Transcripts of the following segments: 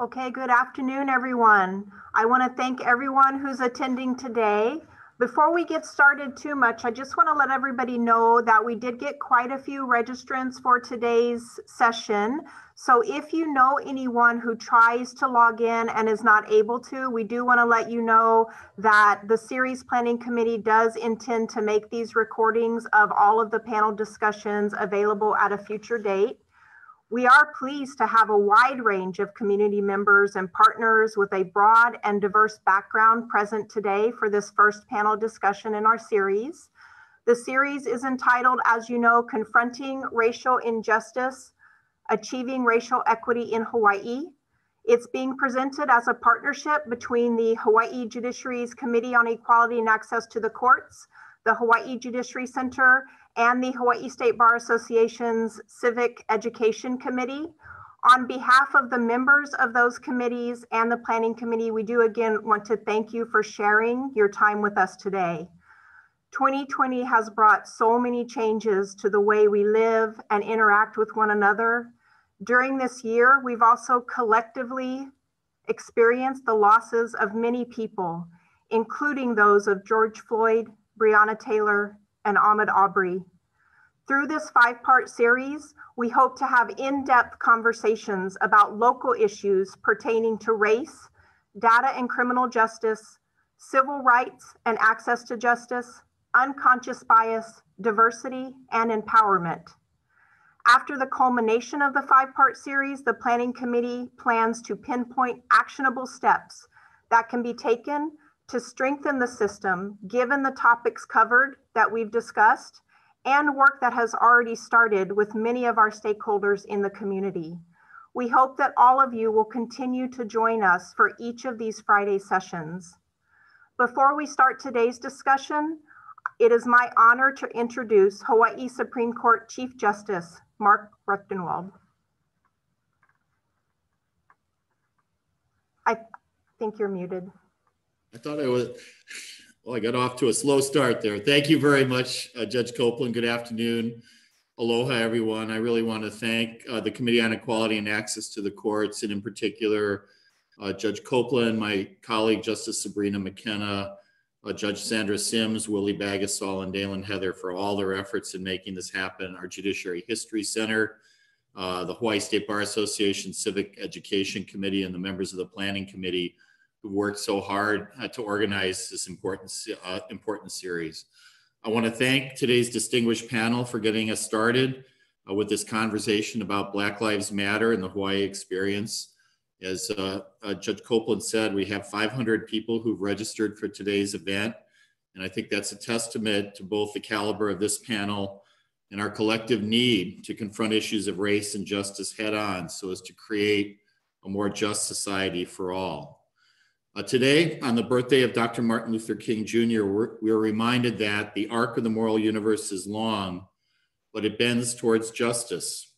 Okay, good afternoon, everyone. I want to thank everyone who's attending today. Before we get started too much, I just want to let everybody know that we did get quite a few registrants for today's session. So if you know anyone who tries to log in and is not able to, we do want to let you know that the series planning committee does intend to make these recordings of all of the panel discussions available at a future date. We are pleased to have a wide range of community members and partners with a broad and diverse background present today for this first panel discussion in our series. The series is entitled, as you know, Confronting Racial Injustice, Achieving Racial Equity in Hawaii. It's being presented as a partnership between the Hawaii Judiciary's Committee on Equality and Access to the Courts, the Hawaii Judiciary Center, and the Hawaii State Bar Association's Civic Education Committee. On behalf of the members of those committees and the Planning Committee, we do again want to thank you for sharing your time with us today. 2020 has brought so many changes to the way we live and interact with one another. During this year, we've also collectively experienced the losses of many people, including those of George Floyd, Breonna Taylor, and Ahmaud Arbery. Through this five part series, we hope to have in depth conversations about local issues pertaining to race, data and criminal justice, civil rights and access to justice, unconscious bias, diversity, and empowerment. After the culmination of the five part series, the Planning Committee plans to pinpoint actionable steps that can be taken to strengthen the system, given the topics covered that we've discussed, and work that has already started with many of our stakeholders in the community. We hope that all of you will continue to join us for each of these Friday sessions. Before we start today's discussion, it is my honor to introduce Hawaii Supreme Court Chief Justice Mark Recktenwald. I think you're muted. I thought I was, well, I got off to a slow start there. Thank you very much, uh, Judge Copeland. Good afternoon. Aloha, everyone. I really want to thank uh, the Committee on Equality and Access to the Courts, and in particular, uh, Judge Copeland, my colleague, Justice Sabrina McKenna, uh, Judge Sandra Sims, Willie Bagasol, and Dalen Heather for all their efforts in making this happen. Our Judiciary History Center, uh, the Hawaii State Bar Association Civic Education Committee, and the members of the Planning Committee who worked so hard uh, to organize this important, uh, important series. I want to thank today's distinguished panel for getting us started uh, with this conversation about Black Lives Matter and the Hawaii experience. As uh, uh, Judge Copeland said, we have 500 people who've registered for today's event. And I think that's a testament to both the caliber of this panel and our collective need to confront issues of race and justice head on so as to create a more just society for all. Uh, today, on the birthday of Dr. Martin Luther King Jr., we're, we're reminded that the arc of the moral universe is long, but it bends towards justice.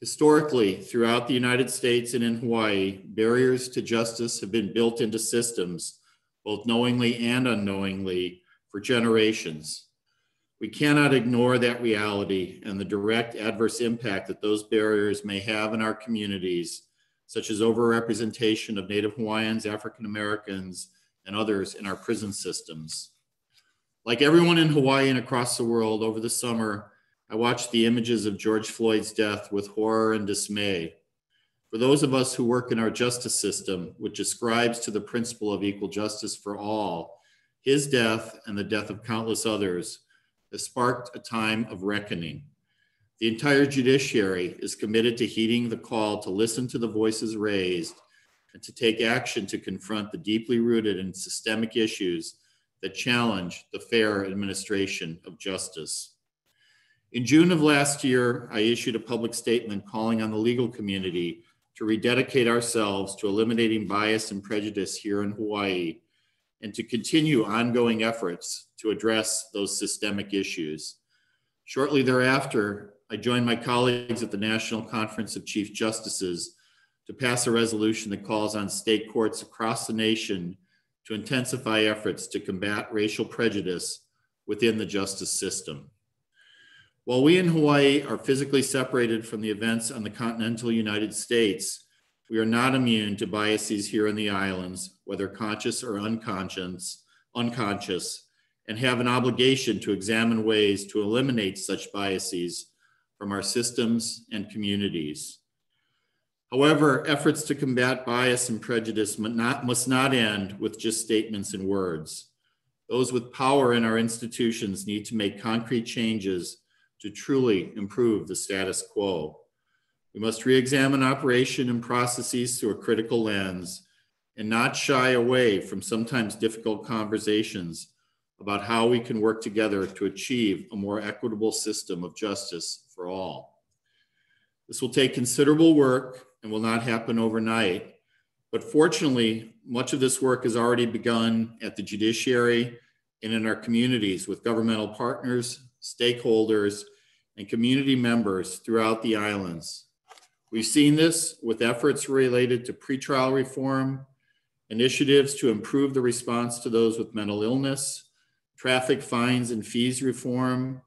Historically, throughout the United States and in Hawaii, barriers to justice have been built into systems, both knowingly and unknowingly, for generations. We cannot ignore that reality and the direct adverse impact that those barriers may have in our communities such as overrepresentation of Native Hawaiians, African Americans, and others in our prison systems. Like everyone in Hawaii and across the world over the summer, I watched the images of George Floyd's death with horror and dismay. For those of us who work in our justice system, which ascribes to the principle of equal justice for all, his death and the death of countless others has sparked a time of reckoning. The entire judiciary is committed to heeding the call to listen to the voices raised and to take action to confront the deeply rooted and systemic issues that challenge the fair administration of justice. In June of last year, I issued a public statement calling on the legal community to rededicate ourselves to eliminating bias and prejudice here in Hawaii and to continue ongoing efforts to address those systemic issues. Shortly thereafter, I joined my colleagues at the National Conference of Chief Justices to pass a resolution that calls on state courts across the nation to intensify efforts to combat racial prejudice within the justice system. While we in Hawaii are physically separated from the events on the continental United States, We are not immune to biases here in the islands, whether conscious or unconscious, unconscious, and have an obligation to examine ways to eliminate such biases from our systems and communities. However, efforts to combat bias and prejudice must not, must not end with just statements and words. Those with power in our institutions need to make concrete changes to truly improve the status quo. We must re-examine operation and processes through a critical lens and not shy away from sometimes difficult conversations about how we can work together to achieve a more equitable system of justice for all. This will take considerable work and will not happen overnight, but fortunately, much of this work has already begun at the judiciary and in our communities with governmental partners, stakeholders, and community members throughout the islands. We've seen this with efforts related to pretrial reform, initiatives to improve the response to those with mental illness, traffic fines and fees reform,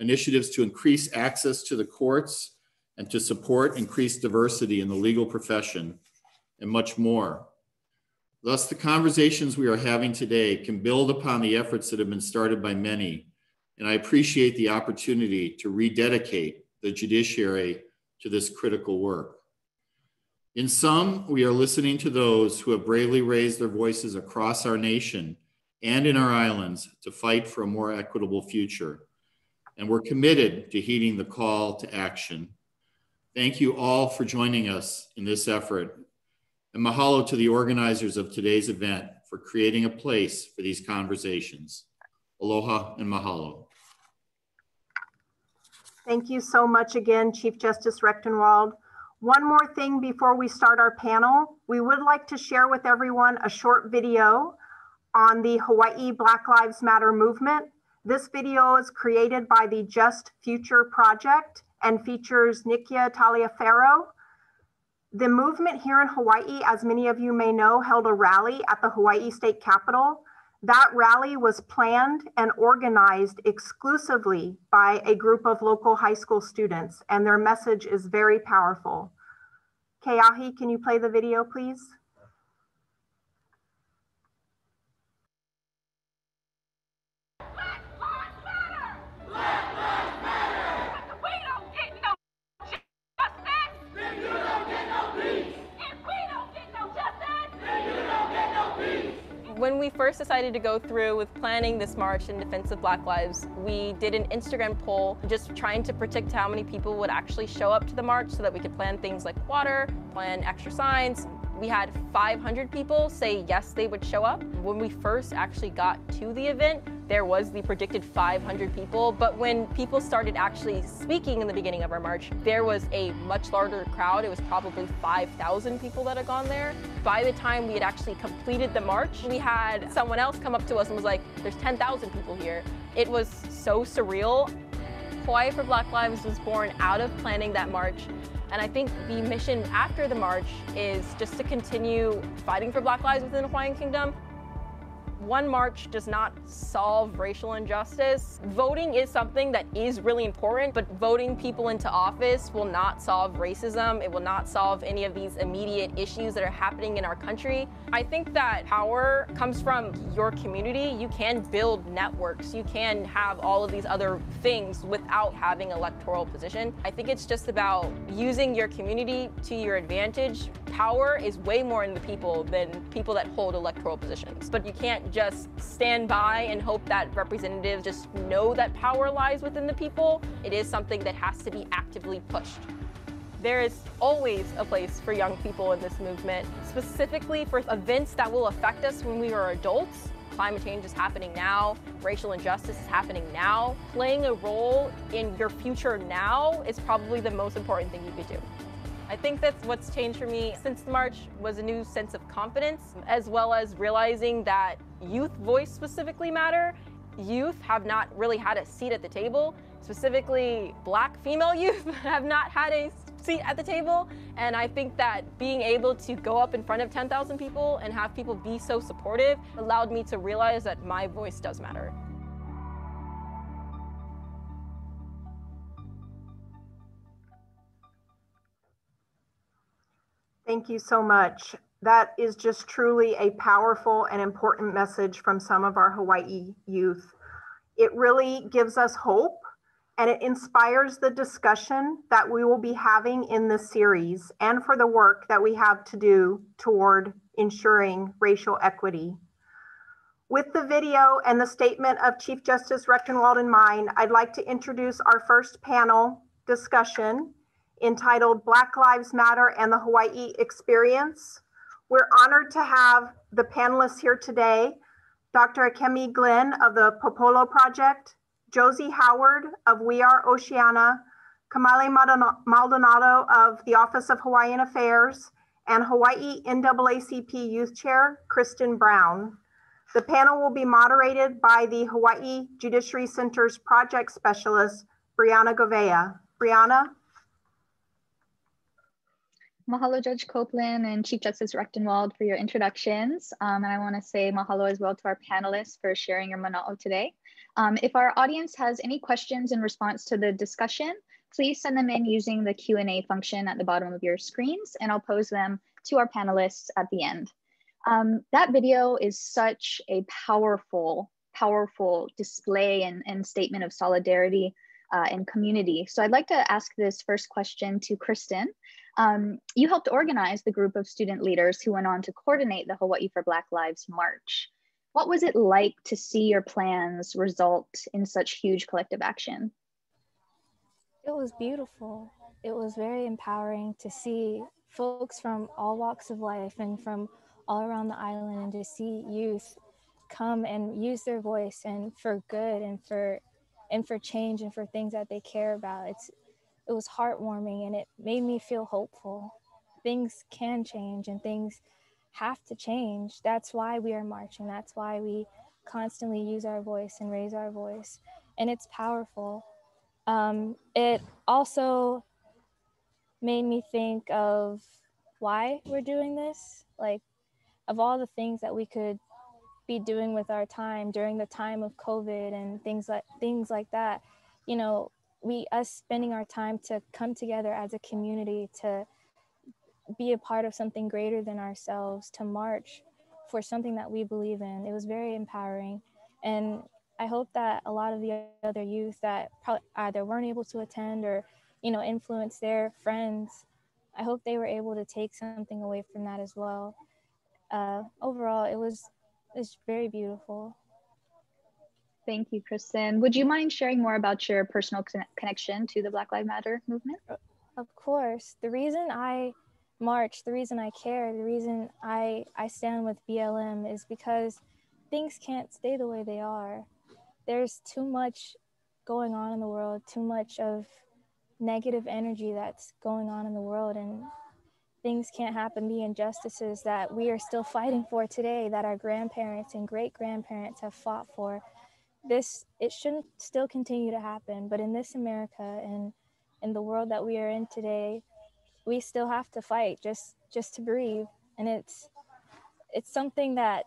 initiatives to increase access to the courts and to support increased diversity in the legal profession, and much more. Thus, the conversations we are having today can build upon the efforts that have been started by many, and I appreciate the opportunity to rededicate the judiciary to this critical work. In sum, we are listening to those who have bravely raised their voices across our nation and in our islands to fight for a more equitable future. And we're committed to heeding the call to action. Thank you all for joining us in this effort. And mahalo to the organizers of today's event for creating a place for these conversations. Aloha and mahalo. Thank you so much again, Chief Justice Recktenwald. One more thing before we start our panel, we would like to share with everyone a short video on the Hawaii Black Lives Matter movement. This video is created by the Just Future Project and features Nikkya Taliaferro. The movement here in Hawaii, as many of you may know, held a rally at the Hawaii State Capitol. That rally was planned and organized exclusively by a group of local high school students, and their message is very powerful. Keahi, can you play the video, please? When we first decided to go through with planning this march in defense of Black Lives, we did an Instagram poll just trying to predict how many people would actually show up to the march so that we could plan things like water, plan extra signs, we had 500 people say yes, they would show up. When we first actually got to the event, there was the predicted 500 people, but when people started actually speaking in the beginning of our march, there was a much larger crowd. It was probably 5,000 people that had gone there. By the time we had actually completed the march, we had someone else come up to us and was like, there's 10,000 people here. It was so surreal. Hawaii for Black Lives was born out of planning that march and I think the mission after the march is just to continue fighting for Black lives within the Hawaiian Kingdom, one march does not solve racial injustice. Voting is something that is really important, but voting people into office will not solve racism. It will not solve any of these immediate issues that are happening in our country. I think that power comes from your community. You can build networks. You can have all of these other things without having electoral position. I think it's just about using your community to your advantage. Power is way more in the people than people that hold electoral positions, but you can't just stand by and hope that representatives just know that power lies within the people. It is something that has to be actively pushed. There is always a place for young people in this movement, specifically for events that will affect us when we are adults. Climate change is happening now, racial injustice is happening now. Playing a role in your future now is probably the most important thing you could do. I think that's what's changed for me since the march was a new sense of confidence, as well as realizing that youth voice specifically matter. Youth have not really had a seat at the table, specifically black female youth have not had a seat at the table. And I think that being able to go up in front of 10,000 people and have people be so supportive allowed me to realize that my voice does matter. Thank you so much. That is just truly a powerful and important message from some of our Hawaii youth. It really gives us hope and it inspires the discussion that we will be having in this series and for the work that we have to do toward ensuring racial equity. With the video and the statement of Chief Justice Recktenwald in mind, I'd like to introduce our first panel discussion entitled Black Lives Matter and the Hawaii Experience. We're honored to have the panelists here today, Dr. Akiemi Glenn of the Popolo Project, Josie Howard of We Are Oceania, Kamaile Maldonado of the Office of Hawaiian Affairs, and Hawaii NAACP Youth Chair, Kristen Brown. The panel will be moderated by the Hawaii Judiciary Center's project specialist, Brieanah Gouveia. Brieanah? Mahalo, Judge Copeland and Chief Justice Recktenwald for your introductions. Um, and I wanna say mahalo as well to our panelists for sharing your mana'o today. Um, if our audience has any questions in response to the discussion, please send them in using the Q&A function at the bottom of your screens and I'll pose them to our panelists at the end. Um, that video is such a powerful, powerful display and, and statement of solidarity uh, and community. So I'd like to ask this first question to Kristen. Um, you helped organize the group of student leaders who went on to coordinate the Hawaii for Black Lives March. What was it like to see your plans result in such huge collective action? It was beautiful. It was very empowering to see folks from all walks of life and from all around the island and to see youth come and use their voice and for good and for and for change and for things that they care about. It's it was heartwarming and it made me feel hopeful. Things can change and things have to change. That's why we are marching. That's why we constantly use our voice and raise our voice. And it's powerful. Um, it also made me think of why we're doing this. Like, of all the things that we could be doing with our time during the time of COVID and things like things like that, you know, we us spending our time to come together as a community to be a part of something greater than ourselves, to march for something that we believe in. It was very empowering. And I hope that a lot of the other youth that probably either weren't able to attend or, you know, influence their friends, I hope they were able to take something away from that as well. Uh, overall, it was it's very beautiful. Thank you, Kristen. Would you mind sharing more about your personal con connection to the Black Lives Matter movement? Of course. The reason I march, the reason I care, the reason I, I stand with BLM is because things can't stay the way they are. There's too much going on in the world, too much of negative energy that's going on in the world, and things can't happen. The injustices that we are still fighting for today, that our grandparents and great grandparents have fought for, this it shouldn't still continue to happen. But in this America and in the world that we are in today, we still have to fight just just to breathe and it's it's something that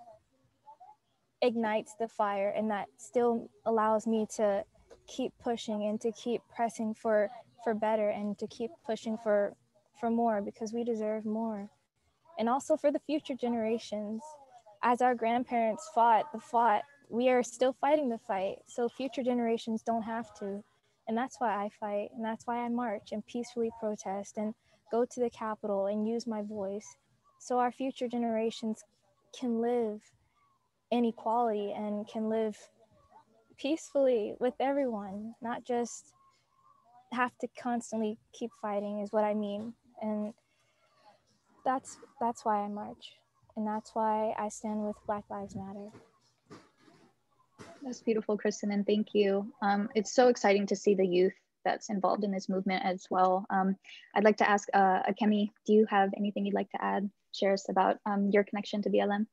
ignites the fire and that still allows me to keep pushing and to keep pressing for for better and to keep pushing for for more because we deserve more. And also for the future generations as our grandparents fought the fought we are still fighting the fight. So future generations don't have to. And that's why i fight. And that's why i march and peacefully protest and go to the Capitol and use my voice so our future generations can live in equality and can live peacefully with everyone, not just have to constantly keep fighting is what I mean. And that's that's why I march. And that's why I stand with Black Lives Matter. That's beautiful, Kristen, and thank you. Um, it's so exciting to see the youth that's involved in this movement as well. Um, I'd like to ask uh, Akiemi, do you have anything you'd like to add, share us about um, your connection to BLM?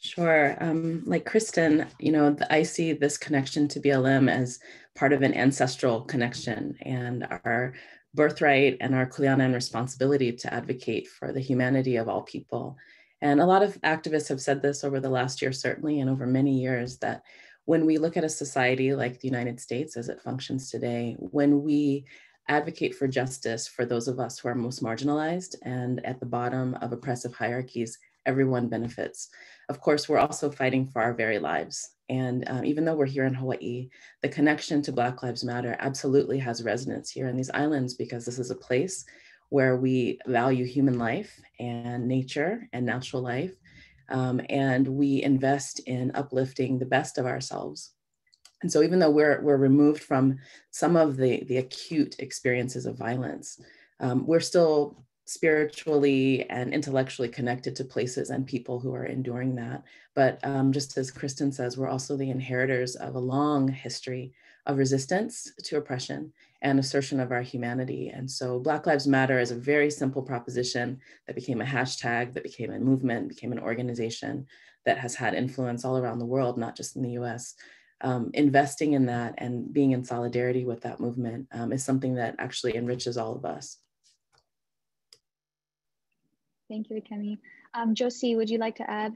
Sure. Um, like Kristen, you know, I see this connection to BLM as part of an ancestral connection and our birthright and our kuleana and responsibility to advocate for the humanity of all people. And a lot of activists have said this over the last year, certainly, and over many years, that when we look at a society like the United States as it functions today, when we advocate for justice for those of us who are most marginalized and at the bottom of oppressive hierarchies, everyone benefits. Of course, we're also fighting for our very lives. And uh, even though we're here in Hawaii, the connection to Black Lives Matter absolutely has resonance here in these islands because this is a place where we value human life and nature and natural life. Um, and we invest in uplifting the best of ourselves. And so even though we're, we're removed from some of the, the acute experiences of violence, um, we're still spiritually and intellectually connected to places and people who are enduring that. But um, just as Kristen says, we're also the inheritors of a long history of resistance to oppression and assertion of our humanity. And so Black Lives Matter is a very simple proposition that became a hashtag, that became a movement, became an organization that has had influence all around the world, not just in the US. Um, investing in that and being in solidarity with that movement um, is something that actually enriches all of us. Thank you, Kemi. Um, Josie, would you like to add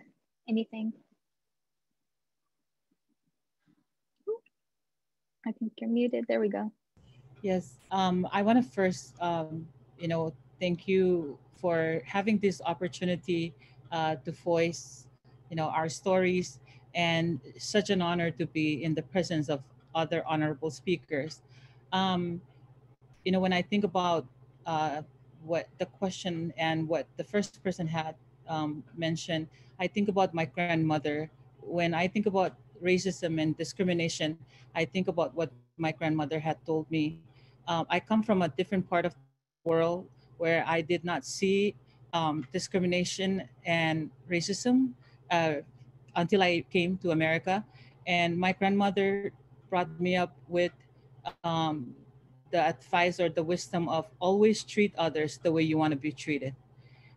anything? I think you're muted. There we go. Yes, um, I want to first, um, you know, thank you for having this opportunity uh, to voice, you know, our stories, and such an honor to be in the presence of other honorable speakers. Um, you know, when I think about uh, what the question and what the first person had um, mentioned, I think about my grandmother. When I think about racism and discrimination, I think about what my grandmother had told me. Um, I come from a different part of the world where I did not see um, discrimination and racism uh, until I came to America. And my grandmother brought me up with um, the advice or the wisdom of always treat others the way you want to be treated.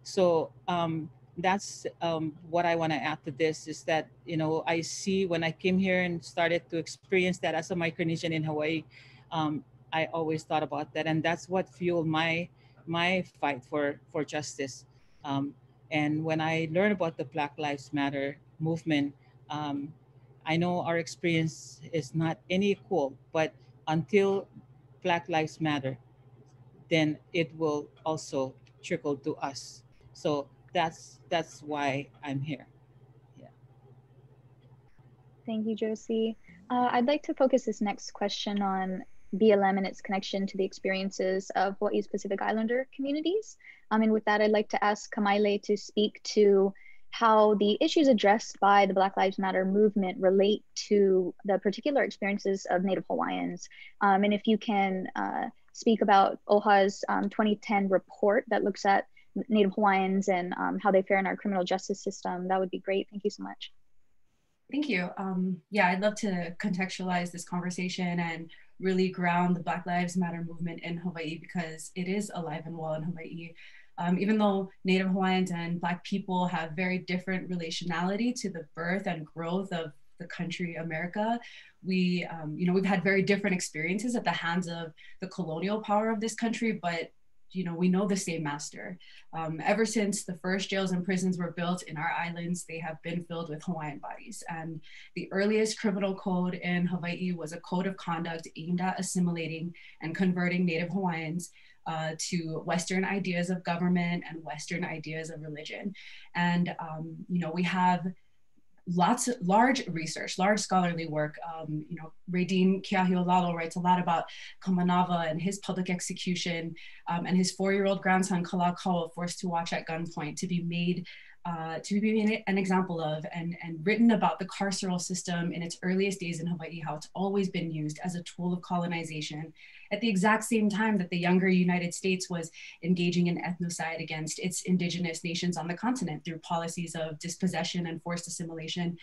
So um, that's um, what I want to add to this is that, you know, I see when I came here and started to experience that as a Micronesian in Hawaii, um, I always thought about that. And that's what fueled my my fight for, for justice. Um, and when I learned about the Black Lives Matter movement, um, I know our experience is not any equal, but until Black Lives Matter, then it will also trickle to us. So that's that's why I'm here. Yeah. Thank you, Josie. Uh, I'd like to focus this next question on BLM and its connection to the experiences of Hawaii's Pacific Islander communities. Um, and with that, I'd like to ask Kamaile to speak to how the issues addressed by the Black Lives Matter movement relate to the particular experiences of Native Hawaiians. Um, and if you can uh, speak about OHA's um, 2010 report that looks at Native Hawaiians and um, how they fare in our criminal justice system, that would be great. Thank you so much. Thank you. Um, yeah, I'd love to contextualize this conversation and really ground the Black Lives Matter movement in Hawaii because it is alive and well in Hawaii. Um, even though Native Hawaiians and Black people have very different relationality to the birth and growth of the country America, we, um, you know, we've had very different experiences at the hands of the colonial power of this country, but you know, we know the same master. Um, ever since the first jails and prisons were built in our islands, they have been filled with Hawaiian bodies. And the earliest criminal code in Hawaii was a code of conduct aimed at assimilating and converting Native Hawaiians uh, to Western ideas of government and Western ideas of religion. And, um, you know, we have lots of large research, large scholarly work. Um, you know, RaeDeen Keahiolalo writes a lot about Kamanawa and his public execution um, and his four-year-old grandson Kalakaua forced to watch at gunpoint to be made uh, to be an example of and, and written about the carceral system in its earliest days in Hawaii, how it's always been used as a tool of colonization at the exact same time that the younger United States was engaging in ethnocide against its indigenous nations on the continent through policies of dispossession and forced assimilation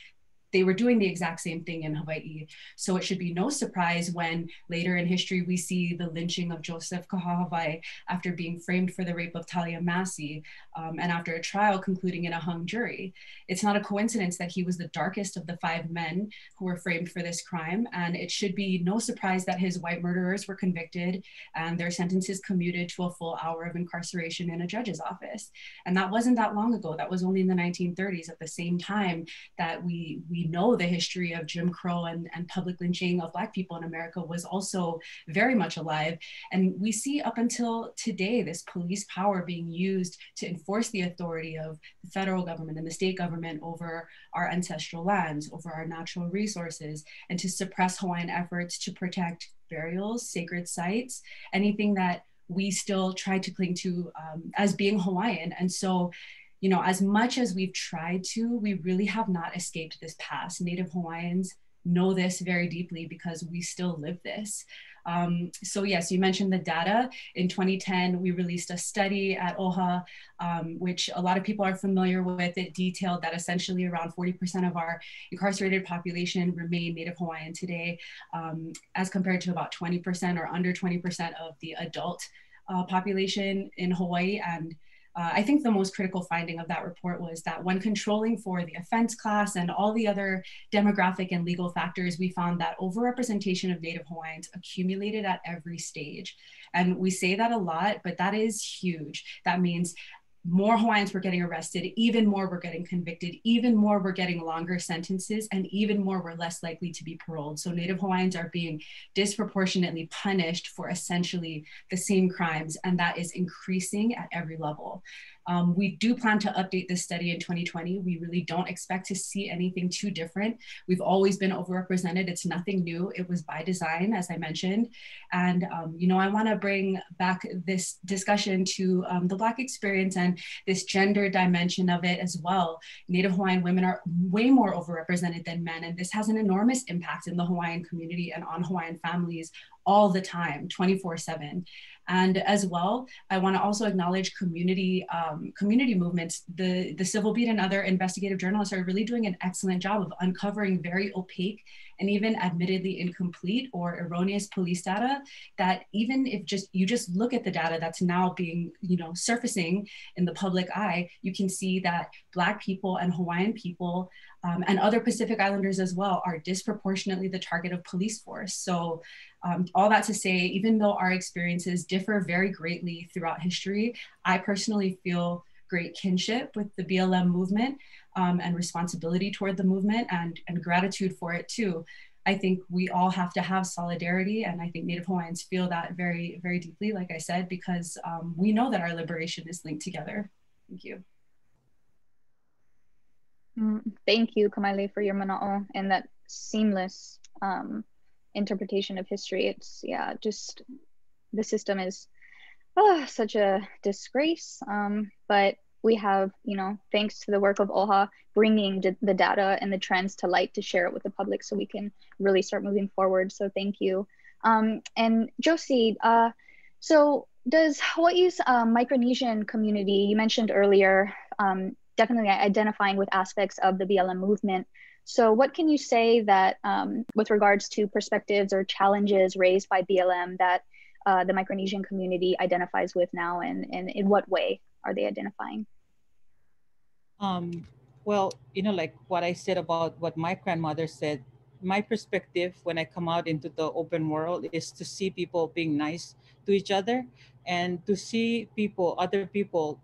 they were doing the exact same thing in Hawaii. So it should be no surprise when later in history we see the lynching of Joseph Kahahawai after being framed for the rape of Thalia Massie um, and after a trial concluding in a hung jury. It's not a coincidence that he was the darkest of the five men who were framed for this crime. And it should be no surprise that his white murderers were convicted and their sentences commuted to a full hour of incarceration in a judge's office. And that wasn't that long ago. That was only in the 1930s at the same time that we, we we know the history of Jim Crow and, and public lynching of Black people in America was also very much alive. And we see up until today this police power being used to enforce the authority of the federal government and the state government over our ancestral lands, over our natural resources, and to suppress Hawaiian efforts to protect burials, sacred sites, anything that we still try to cling to um, as being Hawaiian. And so, you know, as much as we've tried to, we really have not escaped this past. Native Hawaiians know this very deeply because we still live this. Um, so yes, you mentioned the data. In 2010, we released a study at OHA, um, which a lot of people are familiar with. It detailed that essentially around 40% of our incarcerated population remain Native Hawaiian today, um, as compared to about 20% or under 20% of the adult uh, population in Hawaii. And uh, I think the most critical finding of that report was that when controlling for the offense class and all the other demographic and legal factors, we found that overrepresentation of Native Hawaiians accumulated at every stage. And we say that a lot, but that is huge. That means more Hawaiians were getting arrested, even more were getting convicted, even more were getting longer sentences, and even more were less likely to be paroled. So Native Hawaiians are being disproportionately punished for essentially the same crimes, and that is increasing at every level. Um, we do plan to update this study in 2020. We really don't expect to see anything too different. We've always been overrepresented. It's nothing new. It was by design, as I mentioned. And, um, you know, I want to bring back this discussion to um, the Black experience and this gender dimension of it as well. Native Hawaiian women are way more overrepresented than men. And this has an enormous impact in the Hawaiian community and on Hawaiian families all the time, 24 7. And as well, I want to also acknowledge community um, community movements. The, the Civil Beat and other investigative journalists are really doing an excellent job of uncovering very opaque and even admittedly incomplete or erroneous police data that even if just you just look at the data that's now being you know surfacing in the public eye you can see that black people and hawaiian people um, and other pacific islanders as well are disproportionately the target of police force. So um, all that to say, even though our experiences differ very greatly throughout history, I personally feel great kinship with the BLM movement um, and responsibility toward the movement and, and gratitude for it too. I think we all have to have solidarity, and I think Native Hawaiians feel that very, very deeply, like I said, because um, we know that our liberation is linked together. Thank you. Mm, thank you, Kamaile, for your mana'o and that seamless um, interpretation of history. It's yeah, just the system is oh, such a disgrace. Um, but we have, you know, thanks to the work of OHA, bringing the data and the trends to light to share it with the public so we can really start moving forward. So thank you. Um, and Josie, uh, so does Hawaii's um, Micronesian community, you mentioned earlier, um, definitely identifying with aspects of the BLM movement, so, what can you say that, um, with regards to perspectives or challenges raised by BLM, that uh, the Micronesian community identifies with now, and, and in what way are they identifying? Um, well, you know, like what I said about what my grandmother said, my perspective when I come out into the open world is to see people being nice to each other and to see people, other people,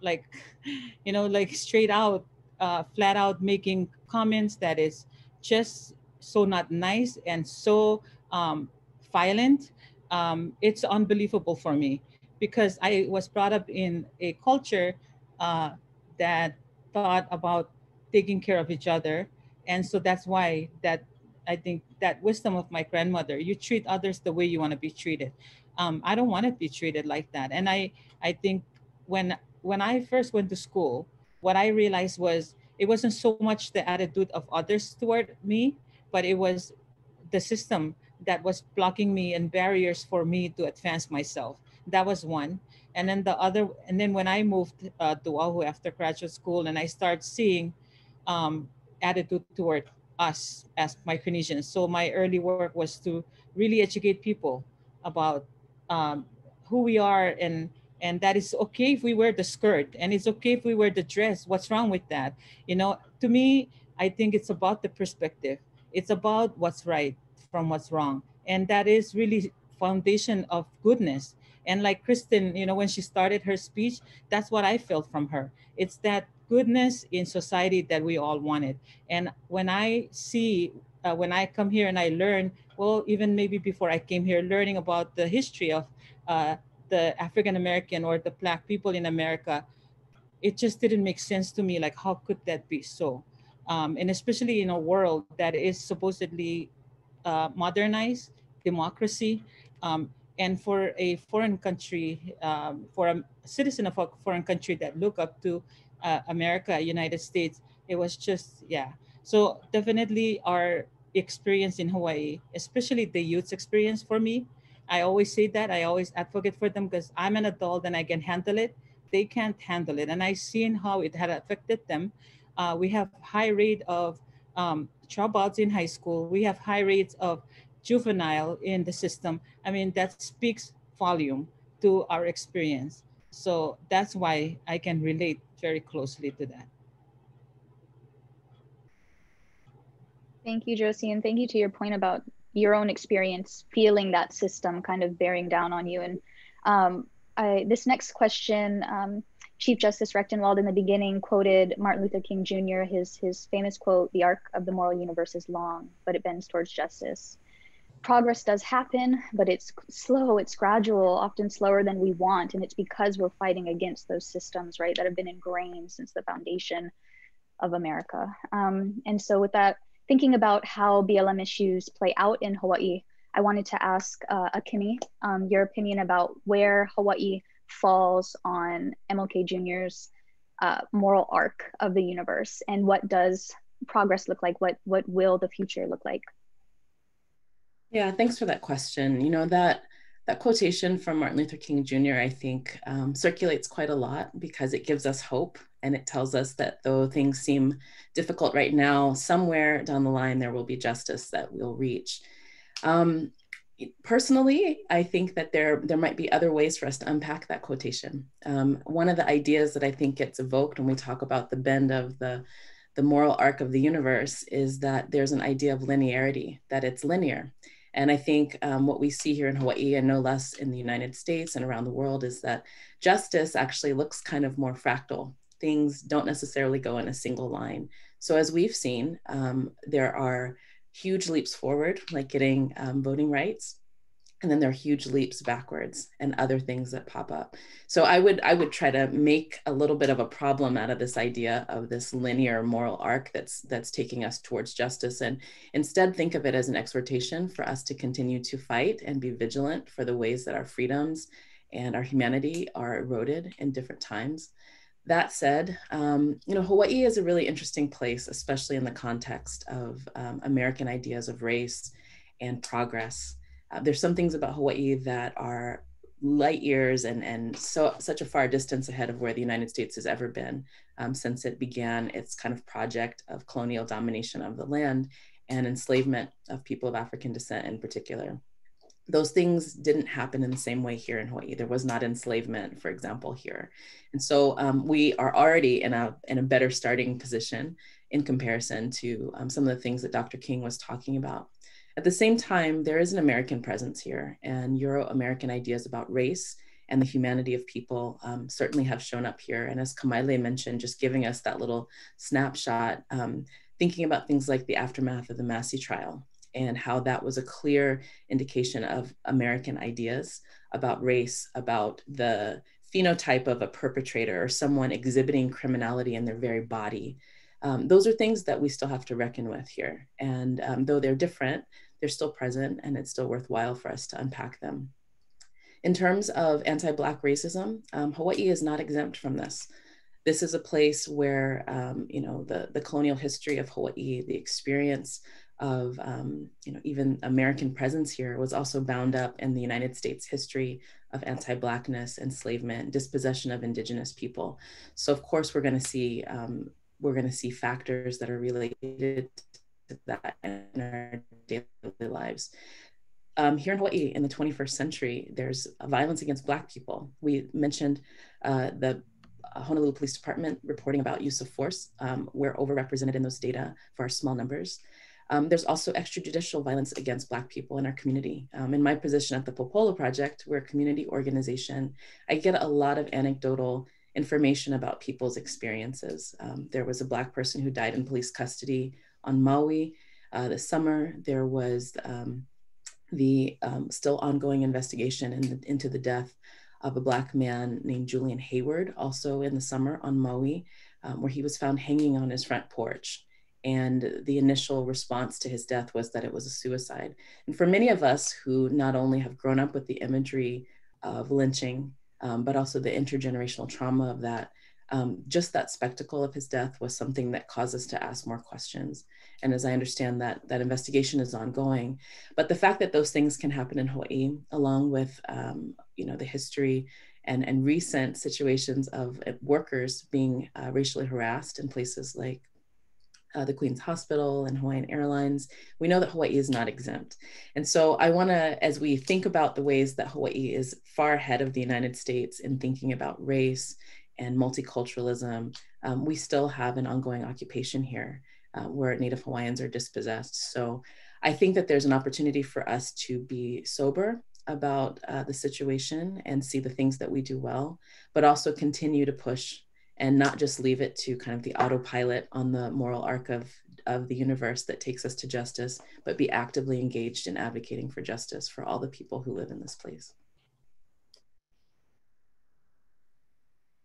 like, you know, like straight out uh, flat out making comments that is just so not nice and so um, violent. Um, it's unbelievable for me because I was brought up in a culture uh, that thought about taking care of each other. And so that's why that I think that wisdom of my grandmother, you treat others the way you want to be treated. Um, I don't want to be treated like that. And I, I think when, when I first went to school, what I realized was it wasn't so much the attitude of others toward me, but it was the system that was blocking me and barriers for me to advance myself. That was one. And then the other, and then when I moved uh, to Oahu after graduate school and I started seeing um, attitude toward us as Micronesians. So my early work was to really educate people about um, who we are and and that is okay if we wear the skirt and it's okay if we wear the dress. What's wrong with that? You know to me i think it's about the perspective. It's about what's right from what's wrong. And that is really foundation of goodness and like kristen you know when she started her speech that's what i felt from her it's that goodness in society that we all wanted. And when I see, uh, when I come here and I learn, well, even maybe before I came here, learning about the history of uh, the African American or the Black people in America, it just didn't make sense to me. Like, how could that be so? Um, and especially in a world that is supposedly uh, modernized, democracy, um, and for a foreign country, um, for a citizen of a foreign country that look up to uh, America, United States, it was just, yeah. So definitely our experience in Hawaii, especially the youth's experience for me, I always say that, I always advocate for them because I'm an adult and I can handle it. They can't handle it. And I've seen how it had affected them. Uh, we have high rate of um, dropouts in high school. We have high rates of juvenile in the system. I mean, that speaks volume to our experience. So that's why I can relate very closely to that. Thank you, Josie, and thank you to your point about your own experience feeling that system kind of bearing down on you. And um, I, this next question, um, Chief Justice Recktenwald in the beginning quoted Martin Luther King Jr. his his famous quote, "The arc of the moral universe is long, but it bends towards justice." Progress does happen, but it's slow, it's gradual, often slower than we want, and it's because we're fighting against those systems, right, that have been ingrained since the foundation of America. Um, and so, with that, thinking about how BLM issues play out in Hawaii, I wanted to ask uh, Akiemi um, your opinion about where Hawaii falls on MLK Jr.'s uh, moral arc of the universe, and what does progress look like? What what will the future look like? Yeah, thanks for that question. You know that that quotation from Martin Luther King Jr. I think um, circulates quite a lot because it gives us hope and it tells us that though things seem difficult right now, somewhere down the line there will be justice that we'll reach. Um, personally, I think that there there might be other ways for us to unpack that quotation. Um, one of the ideas that I think gets evoked when we talk about the bend of the the moral arc of the universe is that there's an idea of linearity, that it's linear. And I think um, what we see here in Hawaii and no less in the United States and around the world is that justice actually looks kind of more fractal. Things don't necessarily go in a single line. So as we've seen, um, there are huge leaps forward, like getting um, voting rights. And then there are huge leaps backwards and other things that pop up. So I would I would try to make a little bit of a problem out of this idea of this linear moral arc that's that's taking us towards justice, and instead think of it as an exhortation for us to continue to fight and be vigilant for the ways that our freedoms and our humanity are eroded in different times that said, um, you know, Hawaii is a really interesting place, especially in the context of um, American ideas of race and progress. Uh, there's some things about Hawaii that are light years and, and so such a far distance ahead of where the United States has ever been um, since it began its kind of project of colonial domination of the land and enslavement of people of African descent in particular those things didn't happen in the same way here in Hawaii. There was not enslavement, for example, here. And so um, we are already in a, in a better starting position in comparison to um, some of the things that Dr. King was talking about. At the same time, there is an American presence here and Euro-American ideas about race and the humanity of people um, certainly have shown up here. And as Kamaile mentioned, just giving us that little snapshot, um, thinking about things like the aftermath of the Massie trial and how that was a clear indication of American ideas about race, about the phenotype of a perpetrator or someone exhibiting criminality in their very body. Um, those are things that we still have to reckon with here. And um, though they're different, they're still present and it's still worthwhile for us to unpack them. In terms of anti-Black racism, um, Hawaii is not exempt from this. This is a place where, um, you know, the, the colonial history of Hawaii, the experience of um, you know even American presence here was also bound up in the United States history of anti-blackness, enslavement, dispossession of indigenous people. So of course we're going to see um, we're going to see factors that are related that in our daily lives. Um, here in Hawaii in the 21st century, there's violence against Black people. We mentioned uh, the Honolulu Police Department reporting about use of force. Um, we're overrepresented in those data for our small numbers. Um, there's also extrajudicial violence against Black people in our community. Um, in my position at the Popolo Project, we're a community organization. I get a lot of anecdotal information about people's experiences. Um, there was a Black person who died in police custody on Maui uh, this summer. There was um, the um, still ongoing investigation in the, into the death of a Black man named Julian Hayward, also in the summer on Maui, um, where he was found hanging on his front porch. And the initial response to his death was that it was a suicide. And for many of us who not only have grown up with the imagery of lynching, um, but also the intergenerational trauma of that, um, just that spectacle of his death was something that caused us to ask more questions. And as I understand that, that investigation is ongoing. But the fact that those things can happen in Hawaii, along with um, you know the history and, and recent situations of uh, workers being uh, racially harassed in places like uh, the Queen's Hospital and Hawaiian Airlines, we know that Hawaii is not exempt. And so I want to, as we think about the ways that Hawaii is far ahead of the United States in thinking about race and multiculturalism, um, we still have an ongoing occupation here uh, where Native Hawaiians are dispossessed. So I think that there's an opportunity for us to be sober about uh, the situation and see the things that we do well, but also continue to push and not just leave it to kind of the autopilot on the moral arc of, of the universe that takes us to justice, but be actively engaged in advocating for justice for all the people who live in this place.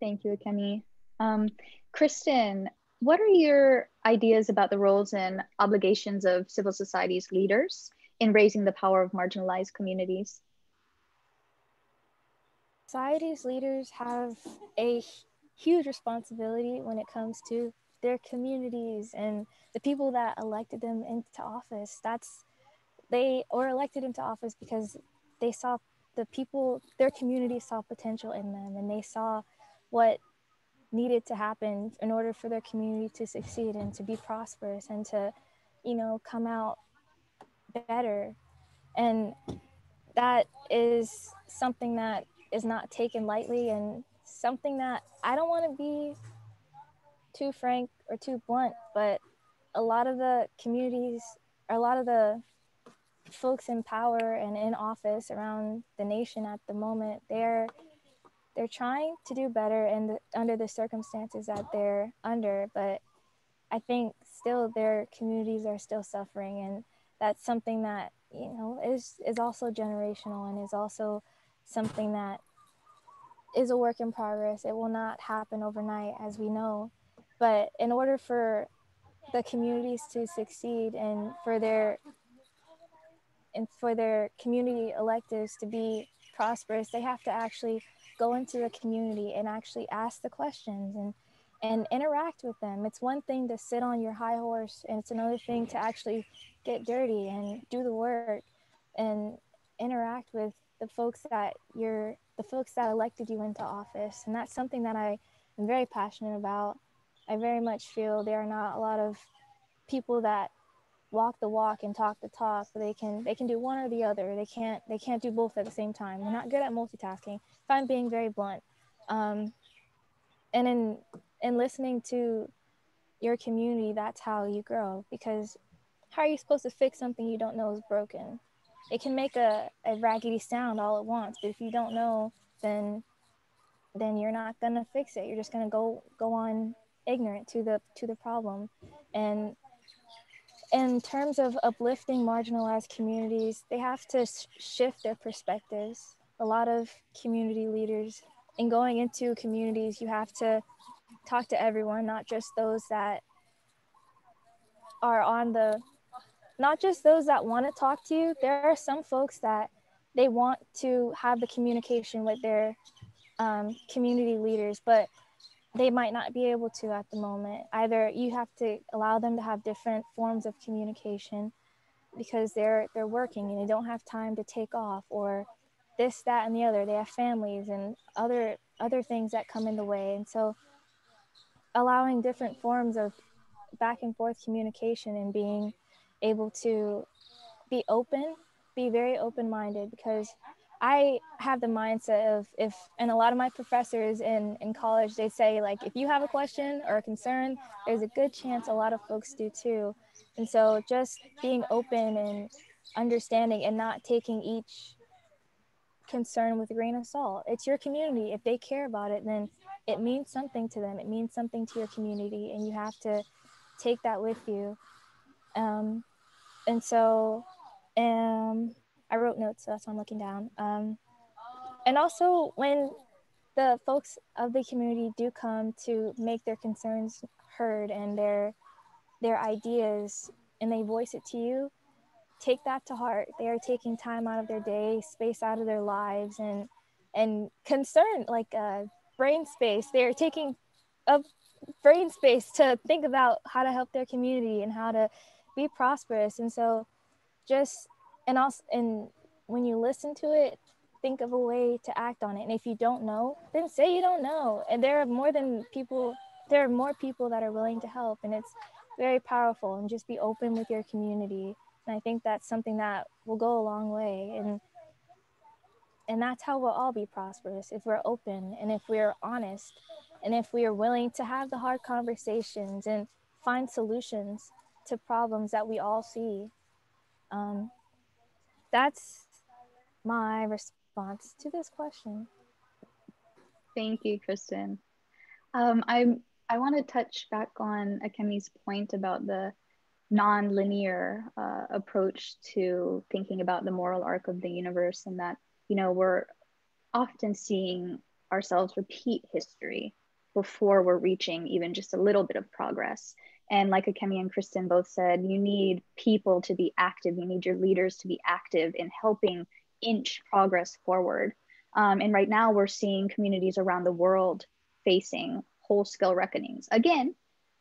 Thank you, Kemi. Um, Kristen, what are your ideas about the roles and obligations of civil society's leaders in raising the power of marginalized communities? Society's leaders have a huge responsibility when it comes to their communities and the people that elected them into office. That's they or elected into office because they saw the people, their community saw potential in them and they saw what needed to happen in order for their community to succeed and to be prosperous and to, you know, come out better. And that is something that is not taken lightly and something that I don't want to be too frank or too blunt, but a lot of the communities, a lot of the folks in power and in office around the nation at the moment, they're they're trying to do better and under the circumstances that they're under, but I think still their communities are still suffering and that's something that you know is is also generational and is also something that is a work in progress. It will not happen overnight, as we know. But in order for the communities to succeed and for their and for their community electives to be prosperous, they have to actually go into the community and actually ask the questions and and interact with them. It's one thing to sit on your high horse, and it's another thing to actually get dirty and do the work and interact with the folks that you're the folks that elected you into office. And that's something that I am very passionate about. I very much feel there are not a lot of people that walk the walk and talk the talk they can they can do one or the other. They can't they can't do both at the same time. They're not good at multitasking if i'm being very blunt. Um, and in in listening to your community that's how you grow because how are you supposed to fix something you don't know is broken? It can make a, a raggedy sound all at once but if you don't know then then you're not gonna fix it. You're just gonna go go on ignorant to the to the problem. And in terms of uplifting marginalized communities they have to shift their perspectives a lot of community leaders in going into communities you have to talk to everyone not just those that are on the not just those that want to talk to you. There are some folks that they want to have the communication with their um, community leaders, but they might not be able to at the moment. Either you have to allow them to have different forms of communication because they're they're working and they don't have time to take off or this that and the other they have families and other other things that come in the way and so allowing different forms of back and forth communication and being able to be open, be very open minded because I have the mindset of if, and a lot of my professors in, in college, they say, like, if you have a question or a concern, there's a good chance a lot of folks do too. And so just being open and understanding and not taking each concern with a grain of salt. It's your community. If they care about it, then it means something to them. It means something to your community, and you have to take that with you. Um, and so, um, I wrote notes, so that's why I'm looking down. Um, and also, when the folks of the community do come to make their concerns heard and their their ideas, and they voice it to you, take that to heart. They are taking time out of their day, space out of their lives, and and concern like uh, brain space. They are taking a brain space to think about how to help their community and how to be prosperous. And so, just and also and when you listen to it, think of a way to act on it. And if you don't know, then say you don't know. And there are more than people. There are more people that are willing to help, and it's very powerful. And just be open with your community and I think that's something that will go a long way. And and that's how we'll all be prosperous if we're open and if we're honest and if we are willing to have the hard conversations and find solutions to problems that we all see. Um, that's my response to this question. Thank you, Kristen. Um, I I want to touch back on Akiemi's point about the non-linear uh, approach to thinking about the moral arc of the universe and that you know we're often seeing ourselves repeat history before we're reaching even just a little bit of progress and like Akiemi and kristen both said you need people to be active. You need your leaders to be active in helping inch progress forward. Um, and right now we're seeing communities around the world facing whole scale reckonings. Again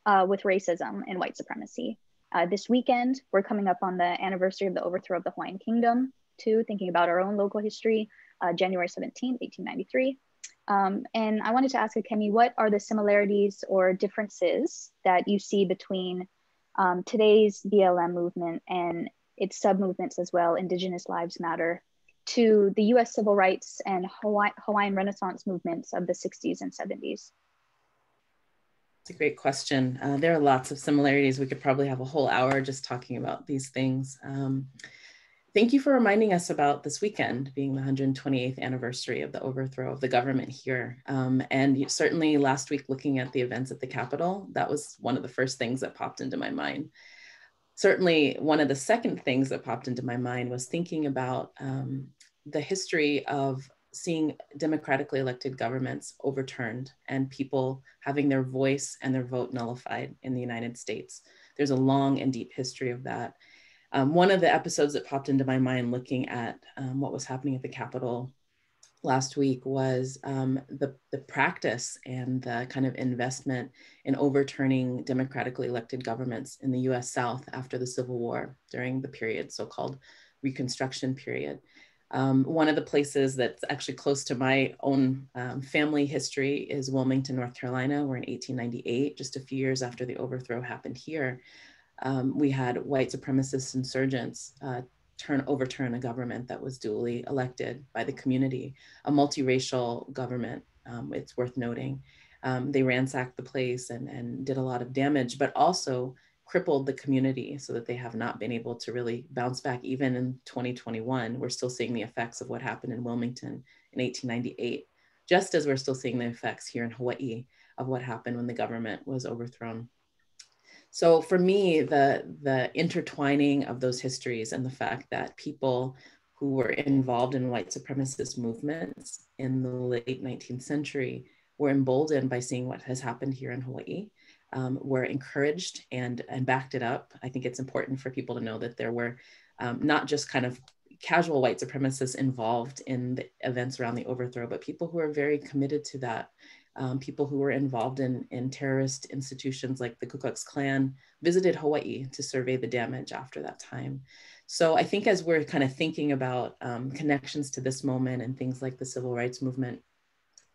uh, with racism and white supremacy. Uh, this weekend, we're coming up on the anniversary of the overthrow of the Hawaiian Kingdom, too, thinking about our own local history, uh, January 17, 1893. Um, and I wanted to ask Akiemi, what are the similarities or differences that you see between um, today's BLM movement and its sub-movements as well, Indigenous Lives Matter, to the US civil rights and Hawaii, Hawaiian Renaissance movements of the 60s and 70s? It's a great question. Uh, there are lots of similarities. We could probably have a whole hour just talking about these things. Um, thank you for reminding us about this weekend being the 128th anniversary of the overthrow of the government here. Um, and certainly last week, looking at the events at the Capitol, that was one of the first things that popped into my mind. Certainly, one of the second things that popped into my mind was thinking about um, the history of seeing democratically elected governments overturned and people having their voice and their vote nullified in the United States. There's a long and deep history of that. Um, one of the episodes that popped into my mind looking at um, what was happening at the Capitol last week was um, the, the practice and the kind of investment in overturning democratically elected governments in the US South after the Civil War during the period, so called Reconstruction period. Um, one of the places that's actually close to my own um, family history is Wilmington, North Carolina, where in 1898, just a few years after the overthrow happened here, um, we had white supremacist insurgents uh, turn overturn a government that was duly elected by the community, a multiracial government. Um, it's worth noting. Um, they ransacked the place and, and did a lot of damage, but also crippled the community so that they have not been able to really bounce back even in 2021 we're still seeing the effects of what happened in wilmington in 1898 just as we're still seeing the effects here in hawaii of what happened when the government was overthrown so for me the the intertwining of those histories and the fact that people who were involved in white supremacist movements in the late 19th century were emboldened by seeing what has happened here in hawaii um, were encouraged and, and backed it up. I think it's important for people to know that there were um, not just kind of casual white supremacists involved in the events around the overthrow, but people who are very committed to that. Um, people who were involved in, in terrorist institutions like the Ku Klux Klan visited Hawaii to survey the damage after that time. So I think as we're kind of thinking about um, connections to this moment and things like the civil rights movement,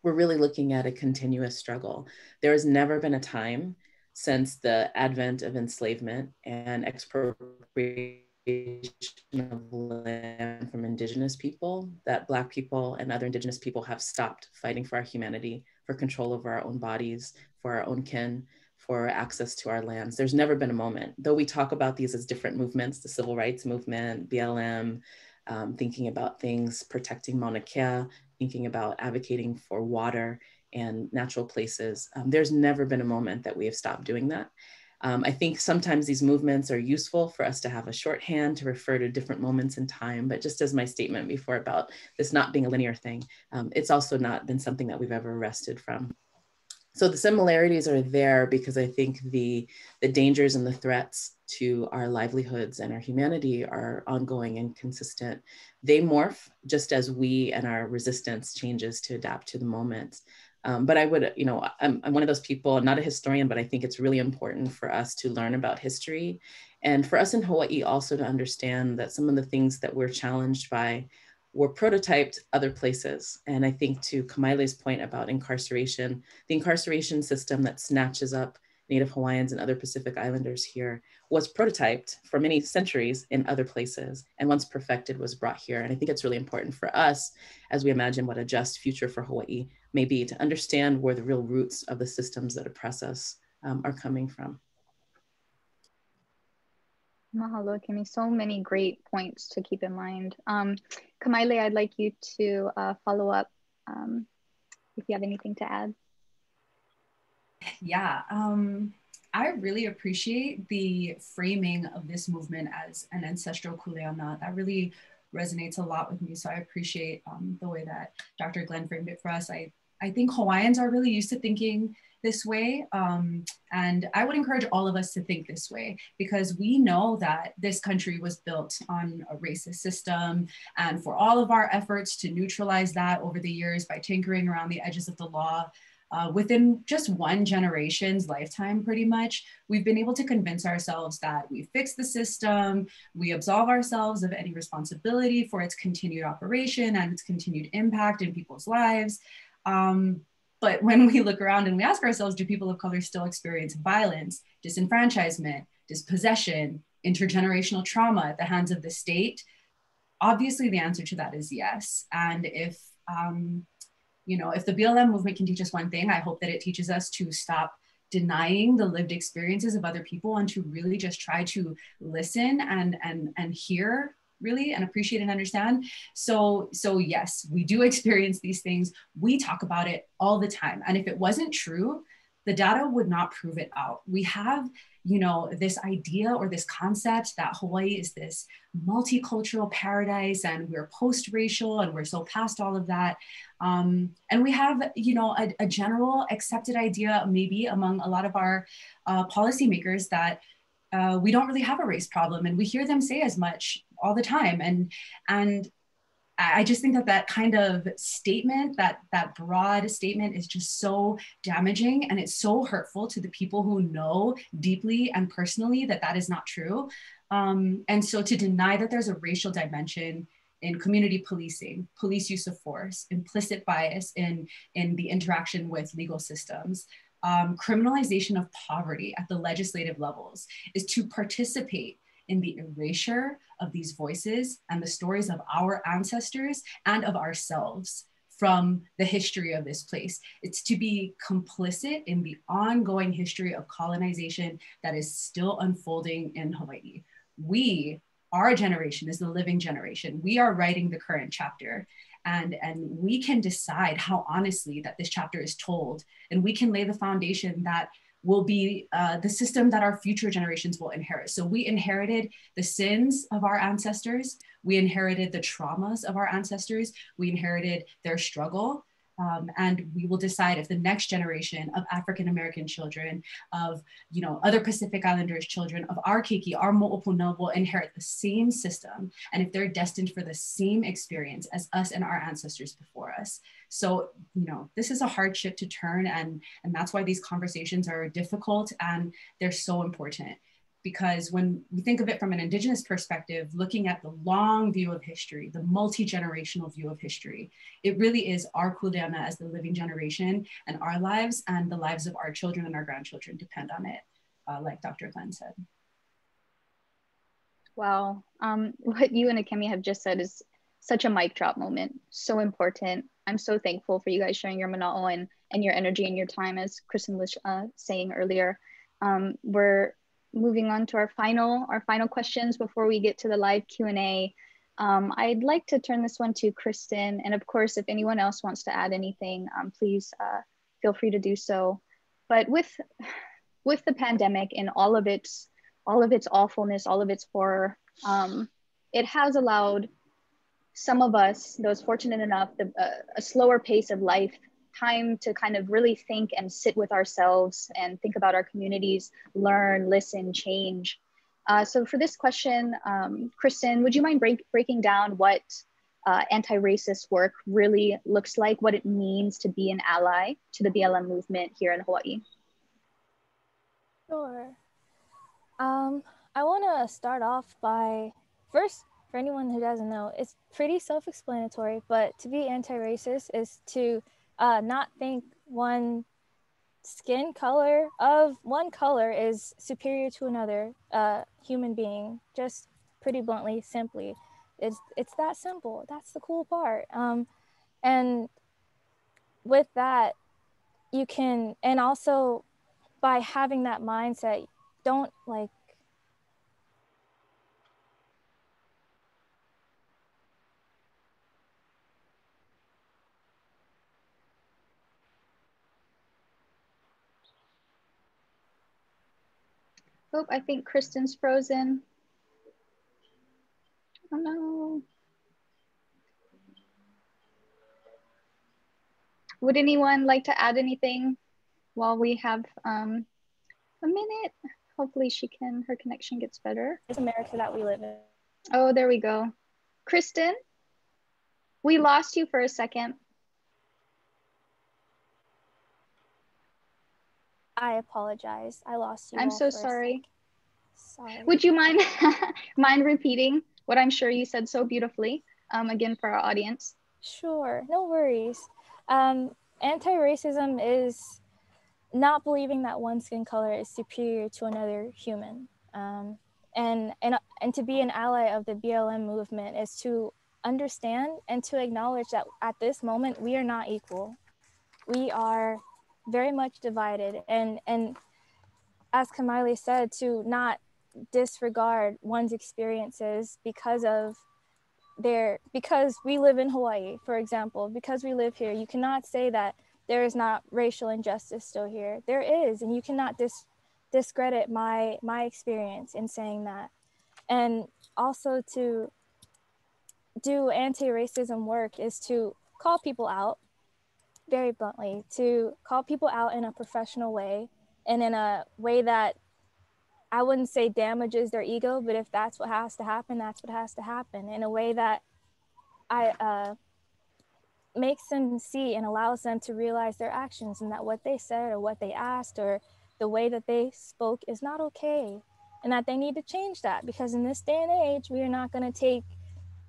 we're really looking at a continuous struggle. There has never been a time since the advent of enslavement and expropriation of land from indigenous people that black people and other indigenous people have stopped fighting for our humanity for control over our own bodies for our own kin for access to our lands there's never been a moment though we talk about these as different movements the civil rights movement blm um, thinking about things protecting mauna kea thinking about advocating for water and natural places. Um, there's never been a moment that we have stopped doing that. Um, I think sometimes these movements are useful for us to have a shorthand to refer to different moments in time. But just as my statement before about this not being a linear thing, um, it's also not been something that we've ever rested from. So the similarities are there because I think the, the dangers and the threats to our livelihoods and our humanity are ongoing and consistent. They morph just as we and our resistance changes to adapt to the moment. Um, but I would, you know, I'm, I'm one of those people, I'm not a historian, but I think it's really important for us to learn about history. And for us in Hawaii also to understand that some of the things that we're challenged by were prototyped other places. And I think to Kamaile's point about incarceration, the incarceration system that snatches up Native Hawaiians and other Pacific Islanders here was prototyped for many centuries in other places. And once perfected, was brought here. And I think it's really important for us as we imagine what a just future for Hawaii may be to understand where the real roots of the systems that oppress us um, are coming from. Mahalo, Kimmy. So many great points to keep in mind. Um, Kamaile, I'd like you to uh, follow up um, if you have anything to add. Yeah, um, I really appreciate the framing of this movement as an ancestral kuleana. That really resonates a lot with me. So I appreciate um, the way that Dr. Glenn framed it for us. I, I think Hawaiians are really used to thinking this way. Um, and I would encourage all of us to think this way because we know that this country was built on a racist system. And for all of our efforts to neutralize that over the years by tinkering around the edges of the law, uh, within just one generation's lifetime, pretty much, we've been able to convince ourselves that we fix the system, we absolve ourselves of any responsibility for its continued operation and its continued impact in people's lives. Um, but when we look around and we ask ourselves, do people of color still experience violence, disenfranchisement, dispossession, intergenerational trauma at the hands of the state? Obviously, the answer to that is yes. And if um, you know, if the BLM movement can teach us one thing, I hope that it teaches us to stop denying the lived experiences of other people and to really just try to listen and and and hear really and appreciate and understand. So so yes we do experience these things. We talk about it all the time. And if it wasn't true the data would not prove it out. We have you know, this idea or this concept that Hawaii is this multicultural paradise and we're post racial and we're so past all of that. Um, and we have, you know, a, a, general accepted idea, maybe among a lot of our uh, policymakers, that uh, we don't really have a race problem. And we hear them say as much all the time. And, and I just think that that kind of statement, that that broad statement, is just so damaging and it's so hurtful to the people who know deeply and personally that that is not true. Um, and so to deny that there's a racial dimension in community policing, police use of force, implicit bias in in the interaction with legal systems, um, criminalization of poverty at the legislative levels, is to participate in the erasure of these voices and the stories of our ancestors and of ourselves from the history of this place. It's to be complicit in the ongoing history of colonization that is still unfolding in Hawaii. We, our generation, is the living generation. We are writing the current chapter. And, and we can decide how honestly that this chapter is told. And we can lay the foundation that will be uh, the system that our future generations will inherit. So we inherited the sins of our ancestors, we inherited the traumas of our ancestors, we inherited their struggle, um, and we will decide if the next generation of African American children, of you know other Pacific Islanders children, of our keiki, our Mo'opuna will inherit the same system, and if they're destined for the same experience as us and our ancestors before us. So you know this is a hard ship to turn, and and that's why these conversations are difficult and they're so important because when we think of it from an indigenous perspective, looking at the long view of history, the multi-generational view of history, it really is our kuleana as the living generation and our lives and the lives of our children and our grandchildren depend on it, uh, like Dr. Glenn said. Wow, um, what you and Akiemi have just said is such a mic drop moment, so important. I'm so thankful for you guys sharing your mana'o and, and your energy and your time, as Kristen was uh, saying earlier. Um, we're moving on to our final, our final questions before we get to the live Q&A. Um, I'd like to turn this one to Kristen. And of course, if anyone else wants to add anything, um, please uh, feel free to do so. But with with the pandemic and all of its all of its awfulness, all of its horror, um, it has allowed some of us, those fortunate enough, the, uh, a slower pace of life, time to kind of really think and sit with ourselves and think about our communities, learn, listen, change. Uh, so for this question, um, Kristen, would you mind break, breaking down what uh, anti-racist work really looks like, what it means to be an ally to the BLM movement here in Hawaii? Sure. Um, I want to start off by first, for anyone who doesn't know, it's pretty self explanatory, but to be anti racist is to uh, not think one skin color of one color is superior to another uh, human being, just pretty bluntly, simply. It's, it's that simple. That's the cool part. Um, and with that, you can, and also by having that mindset, don't like Oh, I think Kristen's frozen. Oh no. Would anyone like to add anything while we have um, a minute? Hopefully she can, her connection gets better. It's America that we live in. Oh, there we go. Kristen, we lost you for a second. I apologize. I lost you. I'm so sorry. Sorry. Would you mind mind repeating what I'm sure you said so beautifully um, again for our audience? Sure, no worries. Um, anti-racism is not believing that one skin color is superior to another human. Um, and, and, and to be an ally of the BLM movement is to understand and to acknowledge that at this moment, we are not equal. We are very much divided. And, and as Kamaile said, to not disregard one's experiences because of their, because we live in Hawaii, for example, because we live here, you cannot say that there is not racial injustice still here. There is, and you cannot dis- discredit my my experience in saying that. And also to do anti-racism work is to call people out very bluntly, to call people out in a professional way and in a way that I wouldn't say damages their ego, but if that's what has to happen, that's what has to happen. In a way that I uh, makes them see and allows them to realize their actions and that what they said or what they asked or the way that they spoke is not okay and that they need to change that because in this day and age we are not going to take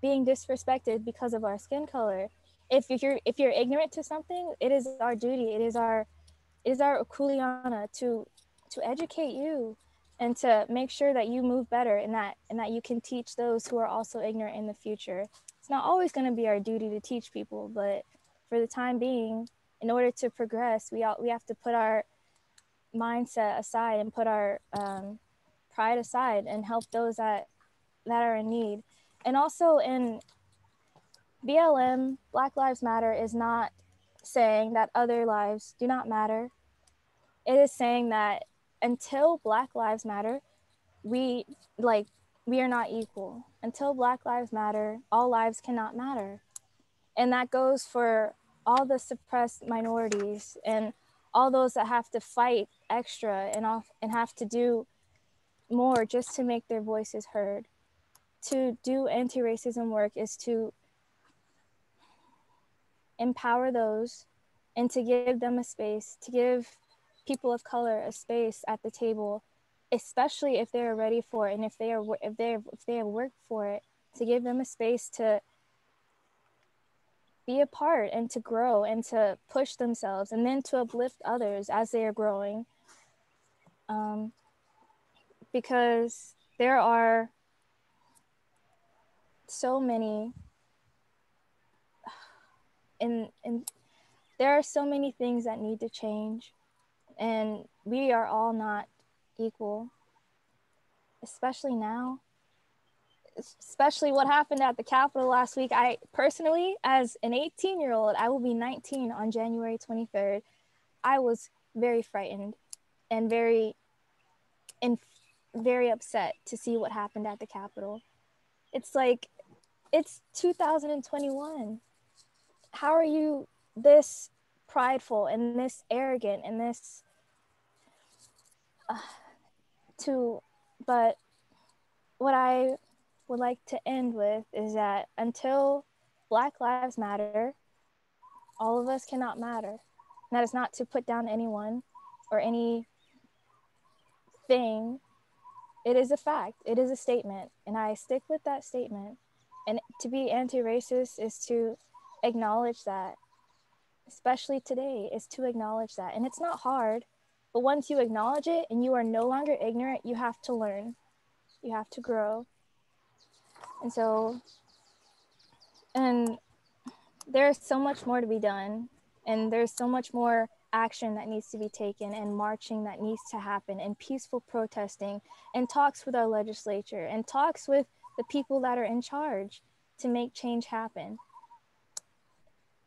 being disrespected because of our skin color if, you're if you're ignorant to something it is our duty it is our it is our kuleana to to educate you and to make sure that you move better and that and that you can teach those who are also ignorant in the future it's not always going to be our duty to teach people, but for the time being, in order to progress, we all, we have to put our mindset aside and put our um, pride aside and help those that that are in need. And also in BLM, Black Lives Matter is not saying that other lives do not matter. It is saying that until Black Lives Matter, we like we are not equal. Until Black Lives Matter, all lives cannot matter. And that goes for all the suppressed minorities and all those that have to fight extra and off and have to do more just to make their voices heard. To do anti-racism work is to empower those and to give them a space, to give people of color a space at the table especially if they're ready for it and if they are if they if they have worked for it to give them a space to be a part and to grow and to push themselves and then to uplift others as they are growing. Um, because there are so many and and there are so many things that need to change and we are all not equal, especially now. Especially what happened at the Capitol last week. I personally, as an 18 year old, I will be 19 on January 23rd. I was very frightened and very and very upset to see what happened at the Capitol. It's like it's 2021. How are you this prideful and this arrogant and this uh, to but what I would like to end with is that until Black Lives Matter, all of us cannot matter. And that is not to put down anyone or any thing. It is a fact, it is a statement. And I stick with that statement. And to be anti racist is to acknowledge that, especially today, is to acknowledge that. And it's not hard, but once you acknowledge it and you are no longer ignorant, you have to learn, you have to grow. And so, and there's so much more to be done, and there's so much more action that needs to be taken and marching that needs to happen and peaceful protesting and talks with our legislature and talks with the people that are in charge to make change happen.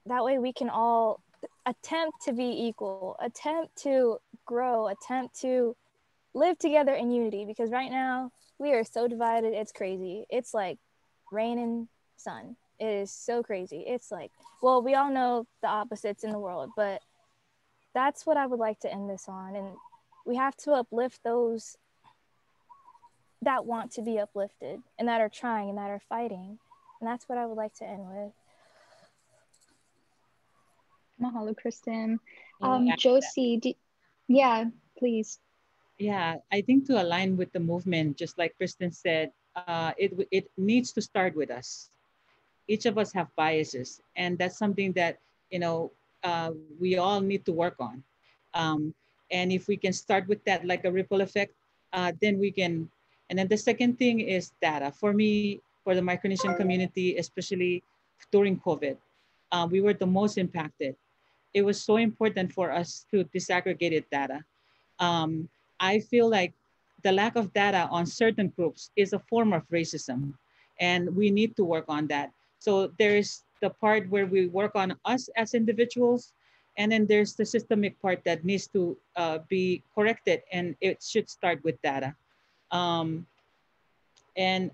That way we can all attempt to be equal, attempt to grow, attempt to live together in unity because right now we are so divided, it's crazy. It's like rain and sun. It is so crazy. It's like, well, we all know the opposites in the world, but that's what I would like to end this on. And we have to uplift those that want to be uplifted and that are trying and that are fighting. And that's what I would like to end with. Mahalo, Kristen. Um, Josie, do, yeah, please. Yeah, I think to align with the movement, just like Kristen said, uh, it, it needs to start with us. Each of us have biases, and that's something that, you know, uh, we all need to work on. Um, and if we can start with that, like a ripple effect, uh, then we can. And then the second thing is data. For me, for the Micronesian community, especially during COVID, uh, we were the most impacted. It was so important for us to disaggregate data. Um, I feel like the lack of data on certain groups is a form of racism, and we need to work on that. So there's the part where we work on us as individuals, and then there's the systemic part that needs to uh, be corrected, and it should start with data. Um, and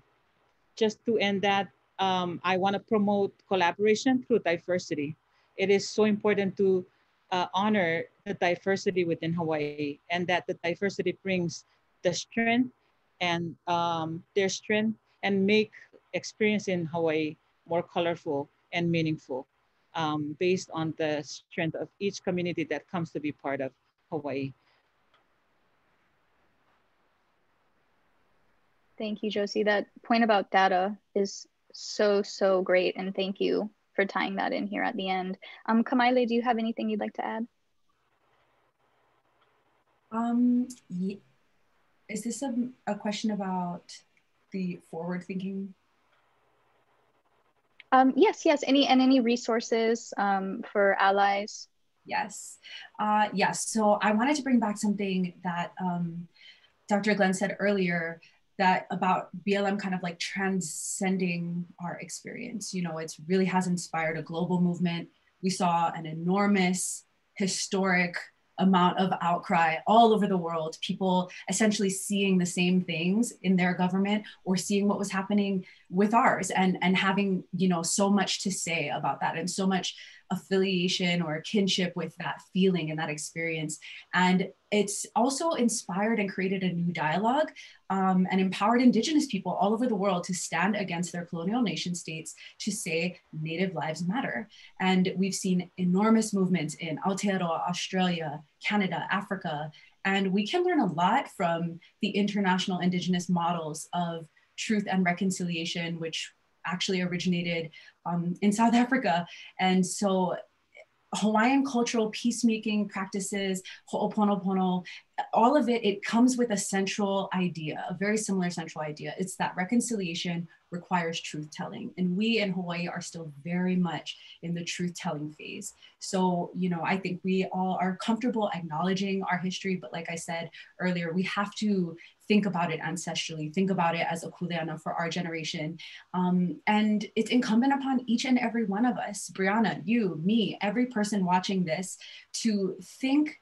just to end that, um, I want to promote collaboration through diversity. It is so important to uh, honor the diversity within Hawaii and that the diversity brings the strength and um, their strength and make experience in Hawaii more colorful and meaningful um, based on the strength of each community that comes to be part of Hawaii. Thank you, Josie. That point about data is so, so great. And thank you for tying that in here at the end. Um, Kamaile, do you have anything you'd like to add? Um, is this a, a question about the forward thinking um, yes, yes. Any and any resources um, for allies? Yes, uh, yes. So I wanted to bring back something that um, Dr. Glenn said earlier that about BLM kind of like transcending our experience. You know, it really has inspired a global movement. We saw an enormous, historic amount of outcry all over the world, people essentially seeing the same things in their government or seeing what was happening with ours and, and having, you know, so much to say about that and so much affiliation or kinship with that feeling and that experience. And it's also inspired and created a new dialogue um, and empowered Indigenous people all over the world to stand against their colonial nation states to say Native lives matter. And we've seen enormous movements in Aotearoa, Australia, Canada, Africa. And we can learn a lot from the international Indigenous models of truth and reconciliation, which actually originated um, in South Africa. And so Hawaiian cultural peacemaking practices, ho'oponopono, all of it, it comes with a central idea, a very similar central idea. It's that reconciliation requires truth telling. And we in Hawaii are still very much in the truth telling phase. So, you know, I think we all are comfortable acknowledging our history. But like I said earlier, we have to think about it ancestrally, think about it as a kuleana for our generation. Um, and it's incumbent upon each and every one of us, Brieanah, you, me, every person watching this, to think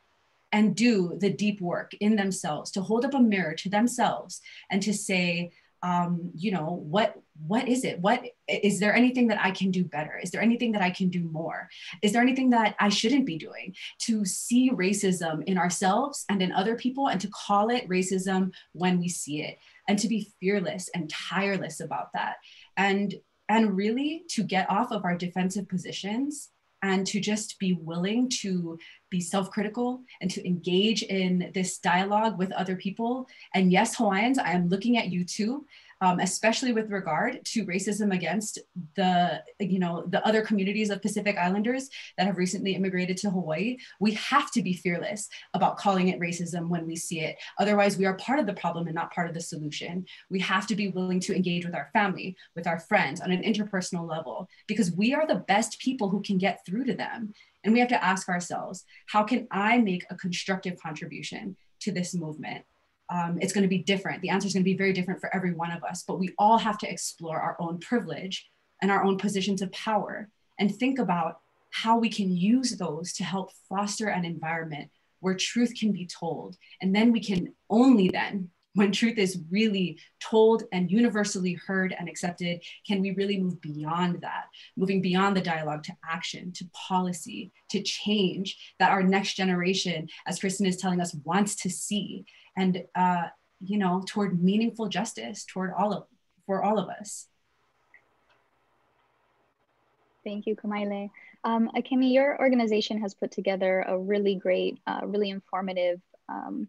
and do the deep work in themselves, to hold up a mirror to themselves and to say, um, you know what what is it? What is there anything that i can do better? Is there anything that i can do more? Is there anything that i shouldn't be doing to see racism in ourselves and in other people and to call it racism when we see it and to be fearless and tireless about that? And and really to get off of our defensive positions and to just be willing to be self critical and to engage in this dialogue with other people. And yes, Hawaiians, I am looking at you too um, especially with regard to racism against the, you know, the other communities of Pacific Islanders that have recently immigrated to Hawaii. We have to be fearless about calling it racism when we see it. Otherwise, we are part of the problem and not part of the solution. We have to be willing to engage with our family, with our friends on an interpersonal level, because we are the best people who can get through to them. And we have to ask ourselves, how can I make a constructive contribution to this movement? Um, it's going to be different. The answer is going to be very different for every one of us, but we all have to explore our own privilege and our own positions of power and think about how we can use those to help foster an environment where truth can be told. And then we can only then, when truth is really told and universally heard and accepted, can we really move beyond that, moving beyond the dialogue to action, to policy, to change that our next generation, as Kristen is telling us, wants to see and uh, you know toward meaningful justice toward all of for all of us Thank you, Kamaile. Um, Akiemi, your organization has put together a really great, uh, really informative um,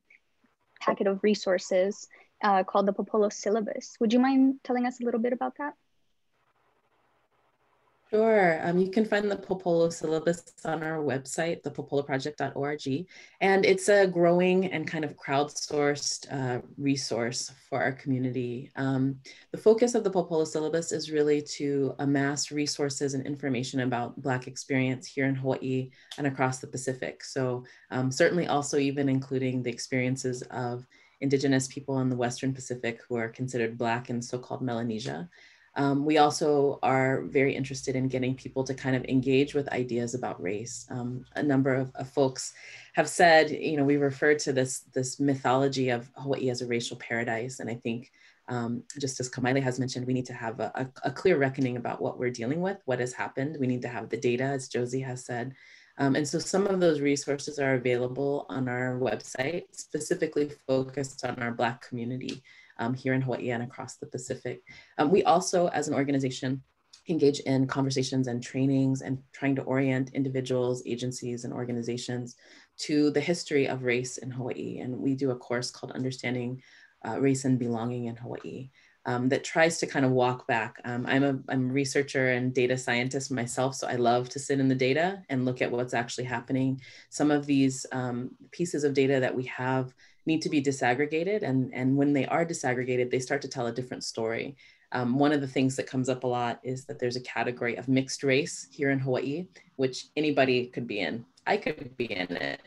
packet of resources uh, called the Pōpolo Syllabus. Would you mind telling us a little bit about that? Sure. Um, you can find the Pōpolo syllabus on our website, thepopoloproject.org. And it's a growing and kind of crowdsourced uh, resource for our community. Um, the focus of the Pōpolo syllabus is really to amass resources and information about Black experience here in Hawaii and across the Pacific. So um, certainly also even including the experiences of Indigenous people in the Western Pacific who are considered Black in so-called Melanesia. Um, we also are very interested in getting people to kind of engage with ideas about race. Um, a number of, of, folks have said, you know, we refer to this, this mythology of Hawaii as a racial paradise. And I think um, just as Kamaile has mentioned, we need to have a, a, a, clear reckoning about what we're dealing with, what has happened. We need to have the data, as Josie has said. Um, and so some of those resources are available on our website, specifically focused on our Black community um, here in Hawaii and across the Pacific. Um, we also, as an organization, engage in conversations and trainings and trying to orient individuals, agencies, and organizations to the history of race in Hawaii. And we do a course called Understanding uh, Race and Belonging in Hawaii. Um, that tries to kind of walk back. Um, I'm, a, I'm a researcher and data scientist myself, so I love to sit in the data and look at what's actually happening. Some of these um, pieces of data that we have need to be disaggregated. And, and when they are disaggregated, they start to tell a different story. Um, one of the things that comes up a lot is that there's a category of mixed race here in Hawaii, which anybody could be in. I could be in it.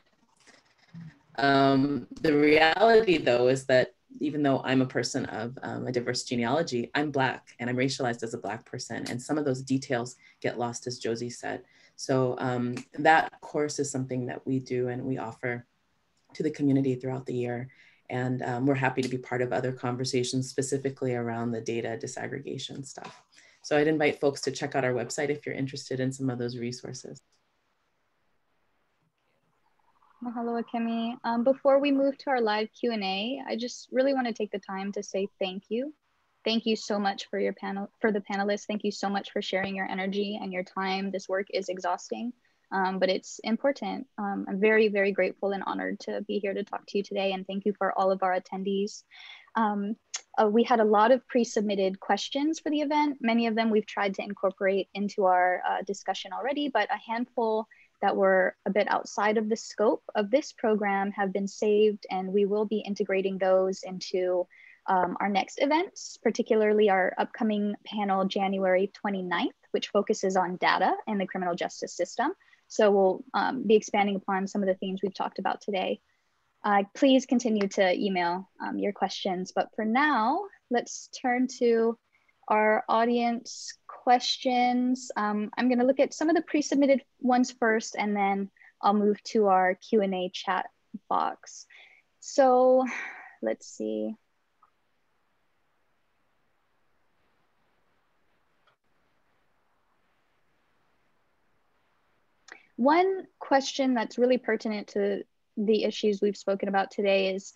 Um, the reality, though, is that even though I'm a person of um, a diverse genealogy, I'm Black and I'm racialized as a Black person. And some of those details get lost, as Josie said. So um, that course is something that we do and we offer to the community throughout the year. And um, we're happy to be part of other conversations specifically around the data disaggregation stuff. So I'd invite folks to check out our website if you're interested in some of those resources. Mahalo, Akiemi. Um, before we move to our live Q&A, I just really want to take the time to say thank you. Thank you so much for your panel, for the panelists. Thank you so much for sharing your energy and your time. This work is exhausting um, but it's important. Um, I'm very, very grateful and honored to be here to talk to you today, and thank you for all of our attendees. Um, uh, we had a lot of pre-submitted questions for the event. Many of them we've tried to incorporate into our uh, discussion already, but a handful that were a bit outside of the scope of this program have been saved and we will be integrating those into um, our next events, particularly our upcoming panel January 29th, which focuses on data in the criminal justice system. So we'll um, be expanding upon some of the themes we've talked about today. Uh, please continue to email um, your questions, but for now, let's turn to our audience questions. Um, I'm gonna look at some of the pre-submitted ones first, and then I'll move to our Q&A chat box. So let's see. One question that's really pertinent to the issues we've spoken about today is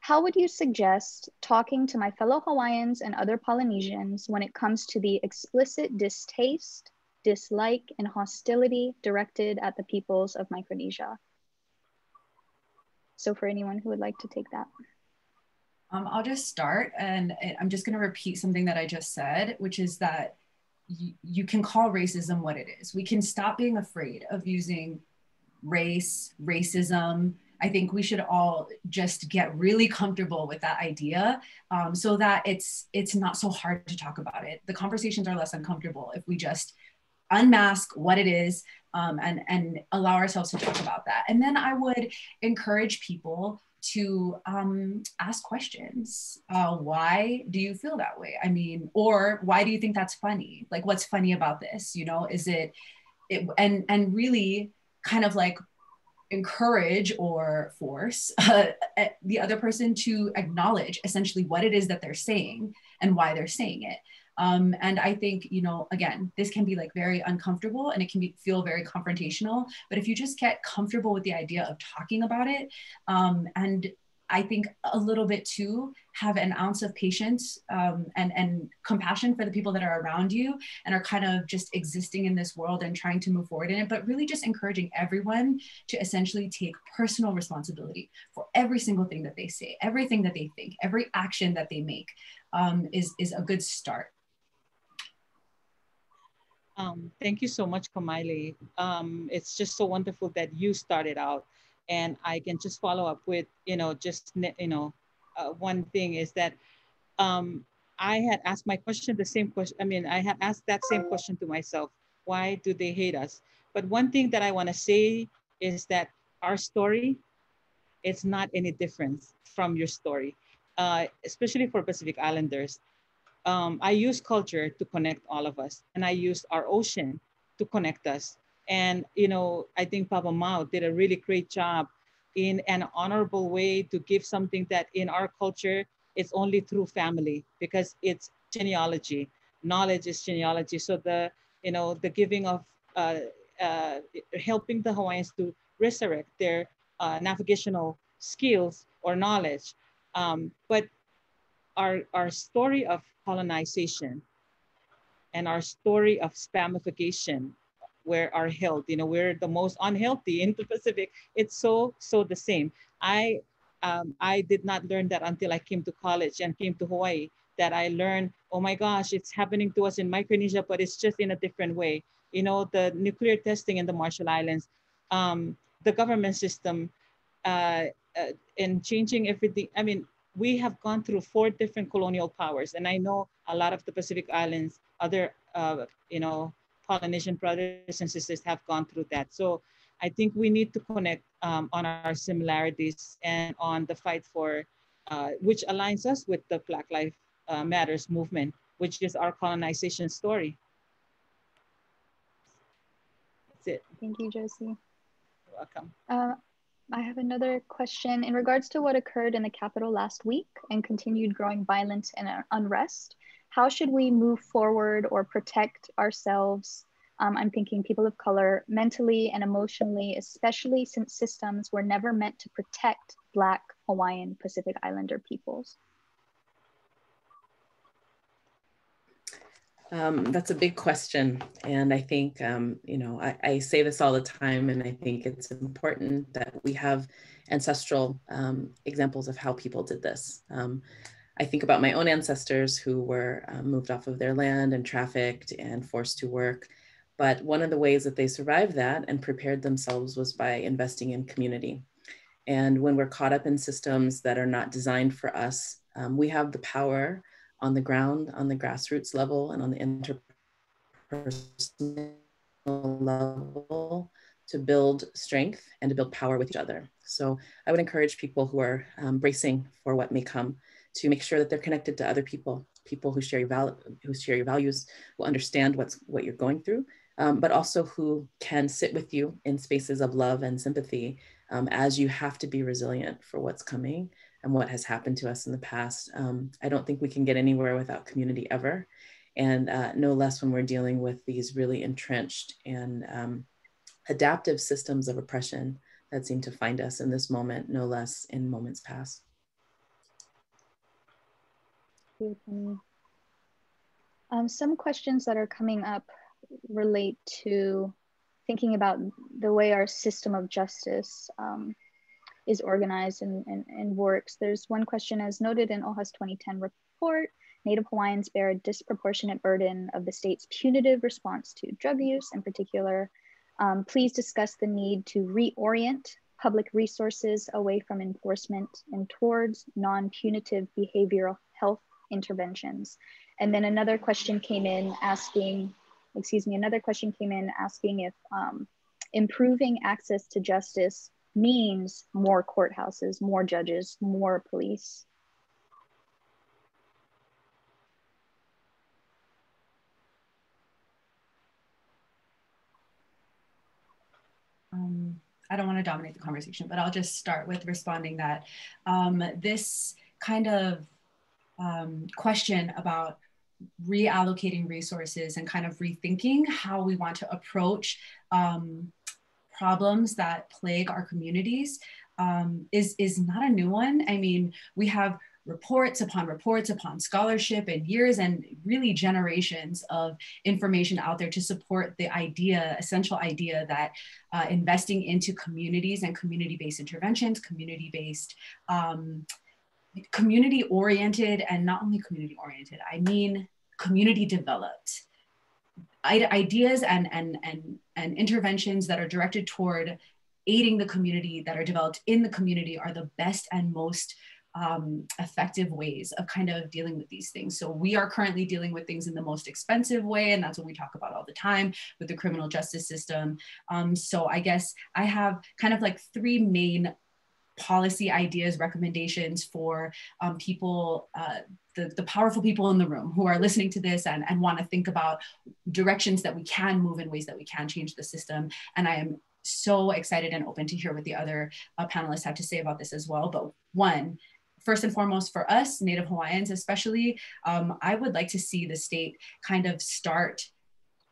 how would you suggest talking to my fellow Hawaiians and other Polynesians when it comes to the explicit distaste, dislike, and hostility directed at the peoples of Micronesia? So for anyone who would like to take that. Um, I'll just start and I'm just gonna repeat something that I just said, which is that you, can call racism what it is. We can stop being afraid of using race, racism. I think we should all just get really comfortable with that idea, um, so that it's it's not so hard to talk about it. The conversations are less uncomfortable if we just unmask what it is um, and and allow ourselves to talk about that. And then I would encourage people to um, ask questions. Uh, why do you feel that way? I mean, or why do you think that's funny? Like, what's funny about this? You know, is it, it and and really kind of like encourage or force uh, the other person to acknowledge essentially what it is that they're saying and why they're saying it. Um, and I think, you know, again, this can be like very uncomfortable and it can be, feel very confrontational. But if you just get comfortable with the idea of talking about it, um, and I think a little bit too, have an ounce of patience um, and, and compassion for the people that are around you and are kind of just existing in this world and trying to move forward in it, but really just encouraging everyone to essentially take personal responsibility for every single thing that they say, everything that they think, every action that they make um, is, is a good start. Um, thank you so much, Kamaile. Um, it's just so wonderful that you started out and I can just follow up with, you know, just, you know, uh, one thing is that um, I had asked my question, the same question. I mean, I had asked that same question to myself. Why do they hate us? But one thing that I want to say is that our story, it's not any different from your story, uh, especially for Pacific Islanders um, I use culture to connect all of us, and I use our ocean to connect us. And you know, I think Papa Mau did a really great job in an honorable way to give something that in our culture it's only through family because it's genealogy. Knowledge is genealogy. So the you know the giving of uh, uh, helping the Hawaiians to resurrect their uh, navigational skills or knowledge. Um, but our, our story of colonization and our story of spamification where our health, you know, we're the most unhealthy in the Pacific. It's so, so the same. I, um, I did not learn that until I came to college and came to Hawaii that I learned, oh my gosh, it's happening to us in Micronesia, but it's just in a different way. You know, the nuclear testing in the Marshall Islands, um, the government system, uh, uh, and changing everything. I mean, we have gone through four different colonial powers. And I know a lot of the Pacific Islands, other, uh, you know, Polynesian brothers and sisters have gone through that. So I think we need to connect um, on our similarities and on the fight for, uh, which aligns us with the Black Lives uh, Matters movement, which is our colonization story. That's it. Thank you, Josie. You're welcome. Uh, I have another question in regards to what occurred in the capital last week and continued growing violence and unrest. How should we move forward or protect ourselves? Um, I'm thinking people of color mentally and emotionally, especially since systems were never meant to protect Black, Hawaiian, Pacific Islander peoples. Um, that's a big question. And I think, um, you know, I, I, say this all the time, and I think it's important that we have ancestral um, examples of how people did this. Um, I think about my own ancestors who were uh, moved off of their land and trafficked and forced to work But one of the ways that they survived that and prepared themselves was by investing in community. And when we're caught up in systems that are not designed for us, um, we have the power on the ground, on the grassroots level, and on the interpersonal level to build strength and to build power with each other. So I would encourage people who are um, bracing for what may come to make sure that they're connected to other people, people who share your, val- who share your values, who understand what's what you're going through, um, but also who can sit with you in spaces of love and sympathy um, as you have to be resilient for what's coming and what has happened to us in the past. Um, I don't think we can get anywhere without community ever. And uh, no less when we're dealing with these really entrenched and um, adaptive systems of oppression that seem to find us in this moment, no less in moments past. Um, some questions that are coming up relate to thinking about the way our system of justice um, is organized and, and, and works. There's one question as noted in OHA's 2010 report, Native Hawaiians bear a disproportionate burden of the state's punitive response to drug use in particular. Um, please discuss the need to reorient public resources away from enforcement and towards non-punitive behavioral health interventions. And then another question came in asking, excuse me, another question came in asking if um, improving access to justice means more courthouses, more judges, more police. Um, I don't want to dominate the conversation, but I'll just start with responding that um, this kind of um, question about reallocating resources and kind of rethinking how we want to approach um, problems that plague our communities um, is, is not a new one. I mean, we have reports upon reports upon scholarship and years and really generations of information out there to support the idea, essential idea that uh, investing into communities and community-based interventions, community-based, um, community-oriented, and not only community-oriented, I mean community developed ideas and, and, and, and interventions that are directed toward aiding the community that are developed in the community are the best and most um, effective ways of kind of dealing with these things. So we are currently dealing with things in the most expensive way, and that's what we talk about all the time with the criminal justice system. Um, so I guess I have kind of like three main policy ideas, recommendations for um, people, uh, the, the powerful people in the room who are listening to this and, and want to think about directions that we can move in ways that we can change the system. And I am so excited and open to hear what the other uh, panelists have to say about this as well. But one, first and foremost for us, Native Hawaiians especially, um, I would like to see the state kind of start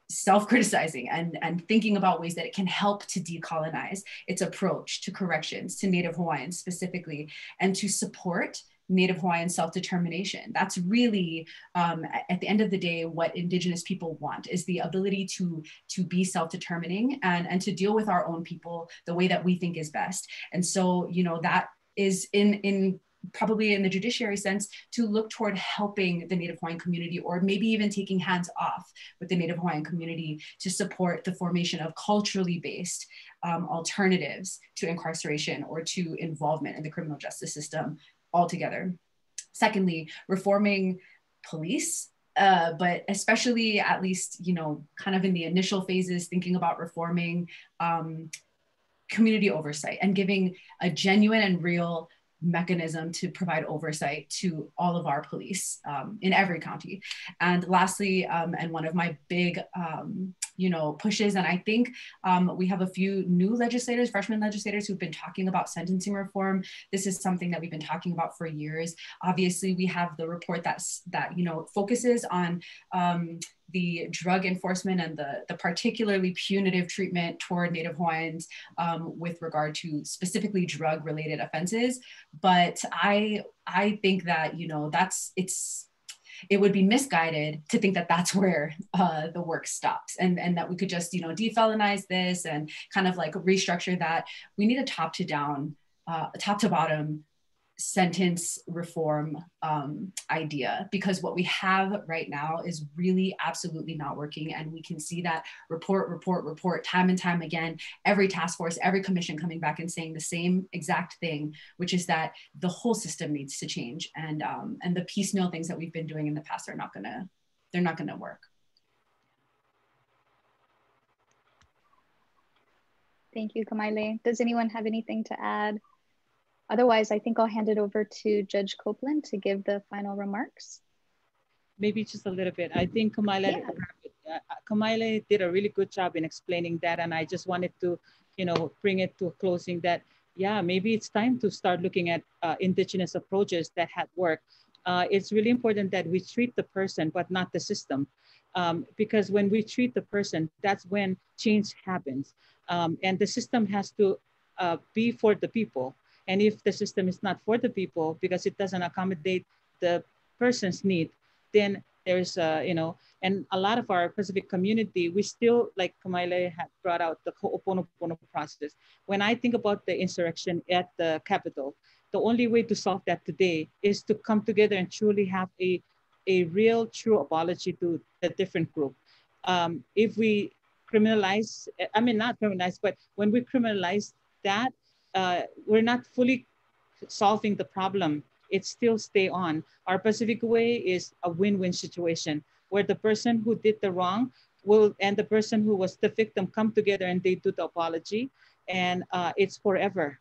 self-criticizing and, and thinking about ways that it can help to decolonize its approach to corrections to Native Hawaiians specifically, and to support Native Hawaiian self-determination. That's really, um, at the end of the day, what Indigenous people want is the ability to, to be self-determining and, and to deal with our own people the way that we think is best. And so, you know, that is in, in probably in the judiciary sense, to look toward helping the Native Hawaiian community or maybe even taking hands off with the Native Hawaiian community to support the formation of culturally based um, alternatives to incarceration or to involvement in the criminal justice system altogether. Secondly, reforming police uh, but especially at least you know kind of in the initial phases thinking about reforming um, community oversight and giving a genuine and real mechanism to provide oversight to all of our police um, in every county. And lastly, um, and one of my big, um, you know, pushes, and I think um, we have a few new legislators, freshman legislators who've been talking about sentencing reform. This is something that we've been talking about for years. Obviously, we have the report that's that you know focuses on um, the drug enforcement and the, the particularly punitive treatment toward Native Hawaiians um, with regard to specifically drug related offenses. But I, I think that, you know, that's, it's, it would be misguided to think that that's where uh, the work stops and, and that we could just, you know, defelonize this and kind of like restructure that. We need a top to down, uh, top to bottom sentence reform um, idea because what we have right now is really absolutely not working. And we can see that report, report, report, time and time again, every task force, every commission coming back and saying the same exact thing, which is that the whole system needs to change. And, um, and the piecemeal things that we've been doing in the past are not gonna, they're not gonna work. Thank you, Kamaile. Does anyone have anything to add? Otherwise, I think I'll hand it over to Judge Copeland to give the final remarks. Maybe just a little bit. I think Kamaile, yeah. Kamaile did a really good job in explaining that. And I just wanted to, you know, bring it to a closing that, yeah, maybe it's time to start looking at uh, indigenous approaches that had worked. Uh, it's really important that we treat the person, but not the system. Um, because when we treat the person, that's when change happens. Um, and the system has to uh, be for the people. And if the system is not for the people because it doesn't accommodate the person's need, then there's, uh, you know, and a lot of our Pacific community, we still, like Kamaile had brought out the Ho'oponopono process. When I think about the insurrection at the Capitol, the only way to solve that today is to come together and truly have a, a real, true apology to the different group. Um, if we criminalize, I mean, not criminalize, but when we criminalize that, uh, we're not fully solving the problem. It still stay on. Our Pacific Way is a win-win situation where the person who did the wrong will and the person who was the victim come together and they do the apology, and uh, it's forever.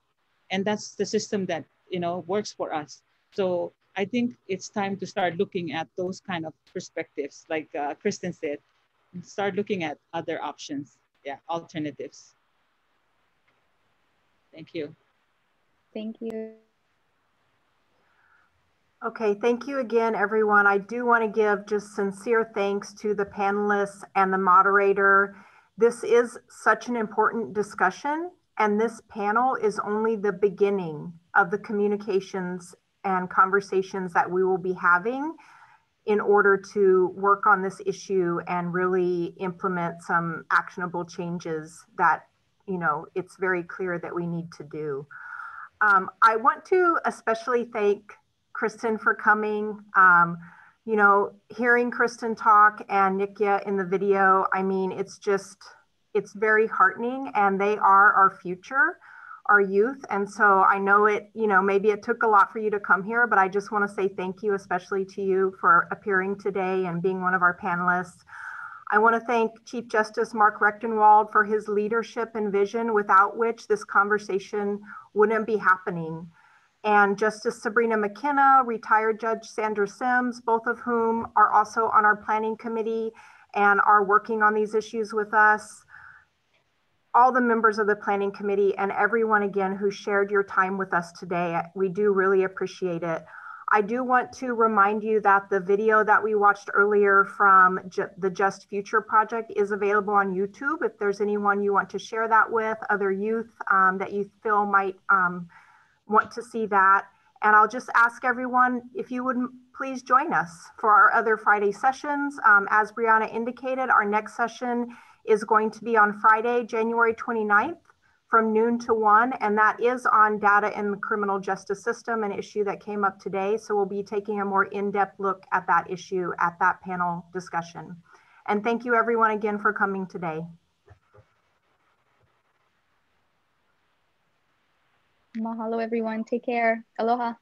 And that's the system that you know works for us. So I think it's time to start looking at those kind of perspectives, like uh, Kristen said, start looking at other options, yeah, alternatives. Thank you. Thank you. Okay, thank you again, everyone. I do want to give just sincere thanks to the panelists and the moderator. This is such an important discussion, and this panel is only the beginning of the communications and conversations that we will be having in order to work on this issue and really implement some actionable changes that you know, it's very clear that we need to do. Um, I want to especially thank Kristen for coming. Um, you know, hearing Kristen talk and Nikkya in the video, I mean, it's just, it's very heartening and they are our future, our youth. And so I know it, you know, maybe it took a lot for you to come here, but I just want to say thank you, especially to you for appearing today and being one of our panelists. I want to thank Chief Justice Mark Recktenwald for his leadership and vision, without which this conversation wouldn't be happening. And Justice Sabrina McKenna, retired Judge Sandra Simms, both of whom are also on our planning committee and are working on these issues with us. All the members of the planning committee and everyone again who shared your time with us today. We do really appreciate it. I do want to remind you that the video that we watched earlier from the Just Future project is available on YouTube. If there's anyone you want to share that with, other youth um, that you feel might um, want to see that. And I'll just ask everyone if you would please join us for our other Friday sessions. Um, as Brieanah indicated, our next session is going to be on Friday, January 29th from noon to one, and that is on data in the criminal justice system, an issue that came up today. So we'll be taking a more in-depth look at that issue at that panel discussion. And thank you everyone again for coming today. Mahalo everyone, take care, aloha.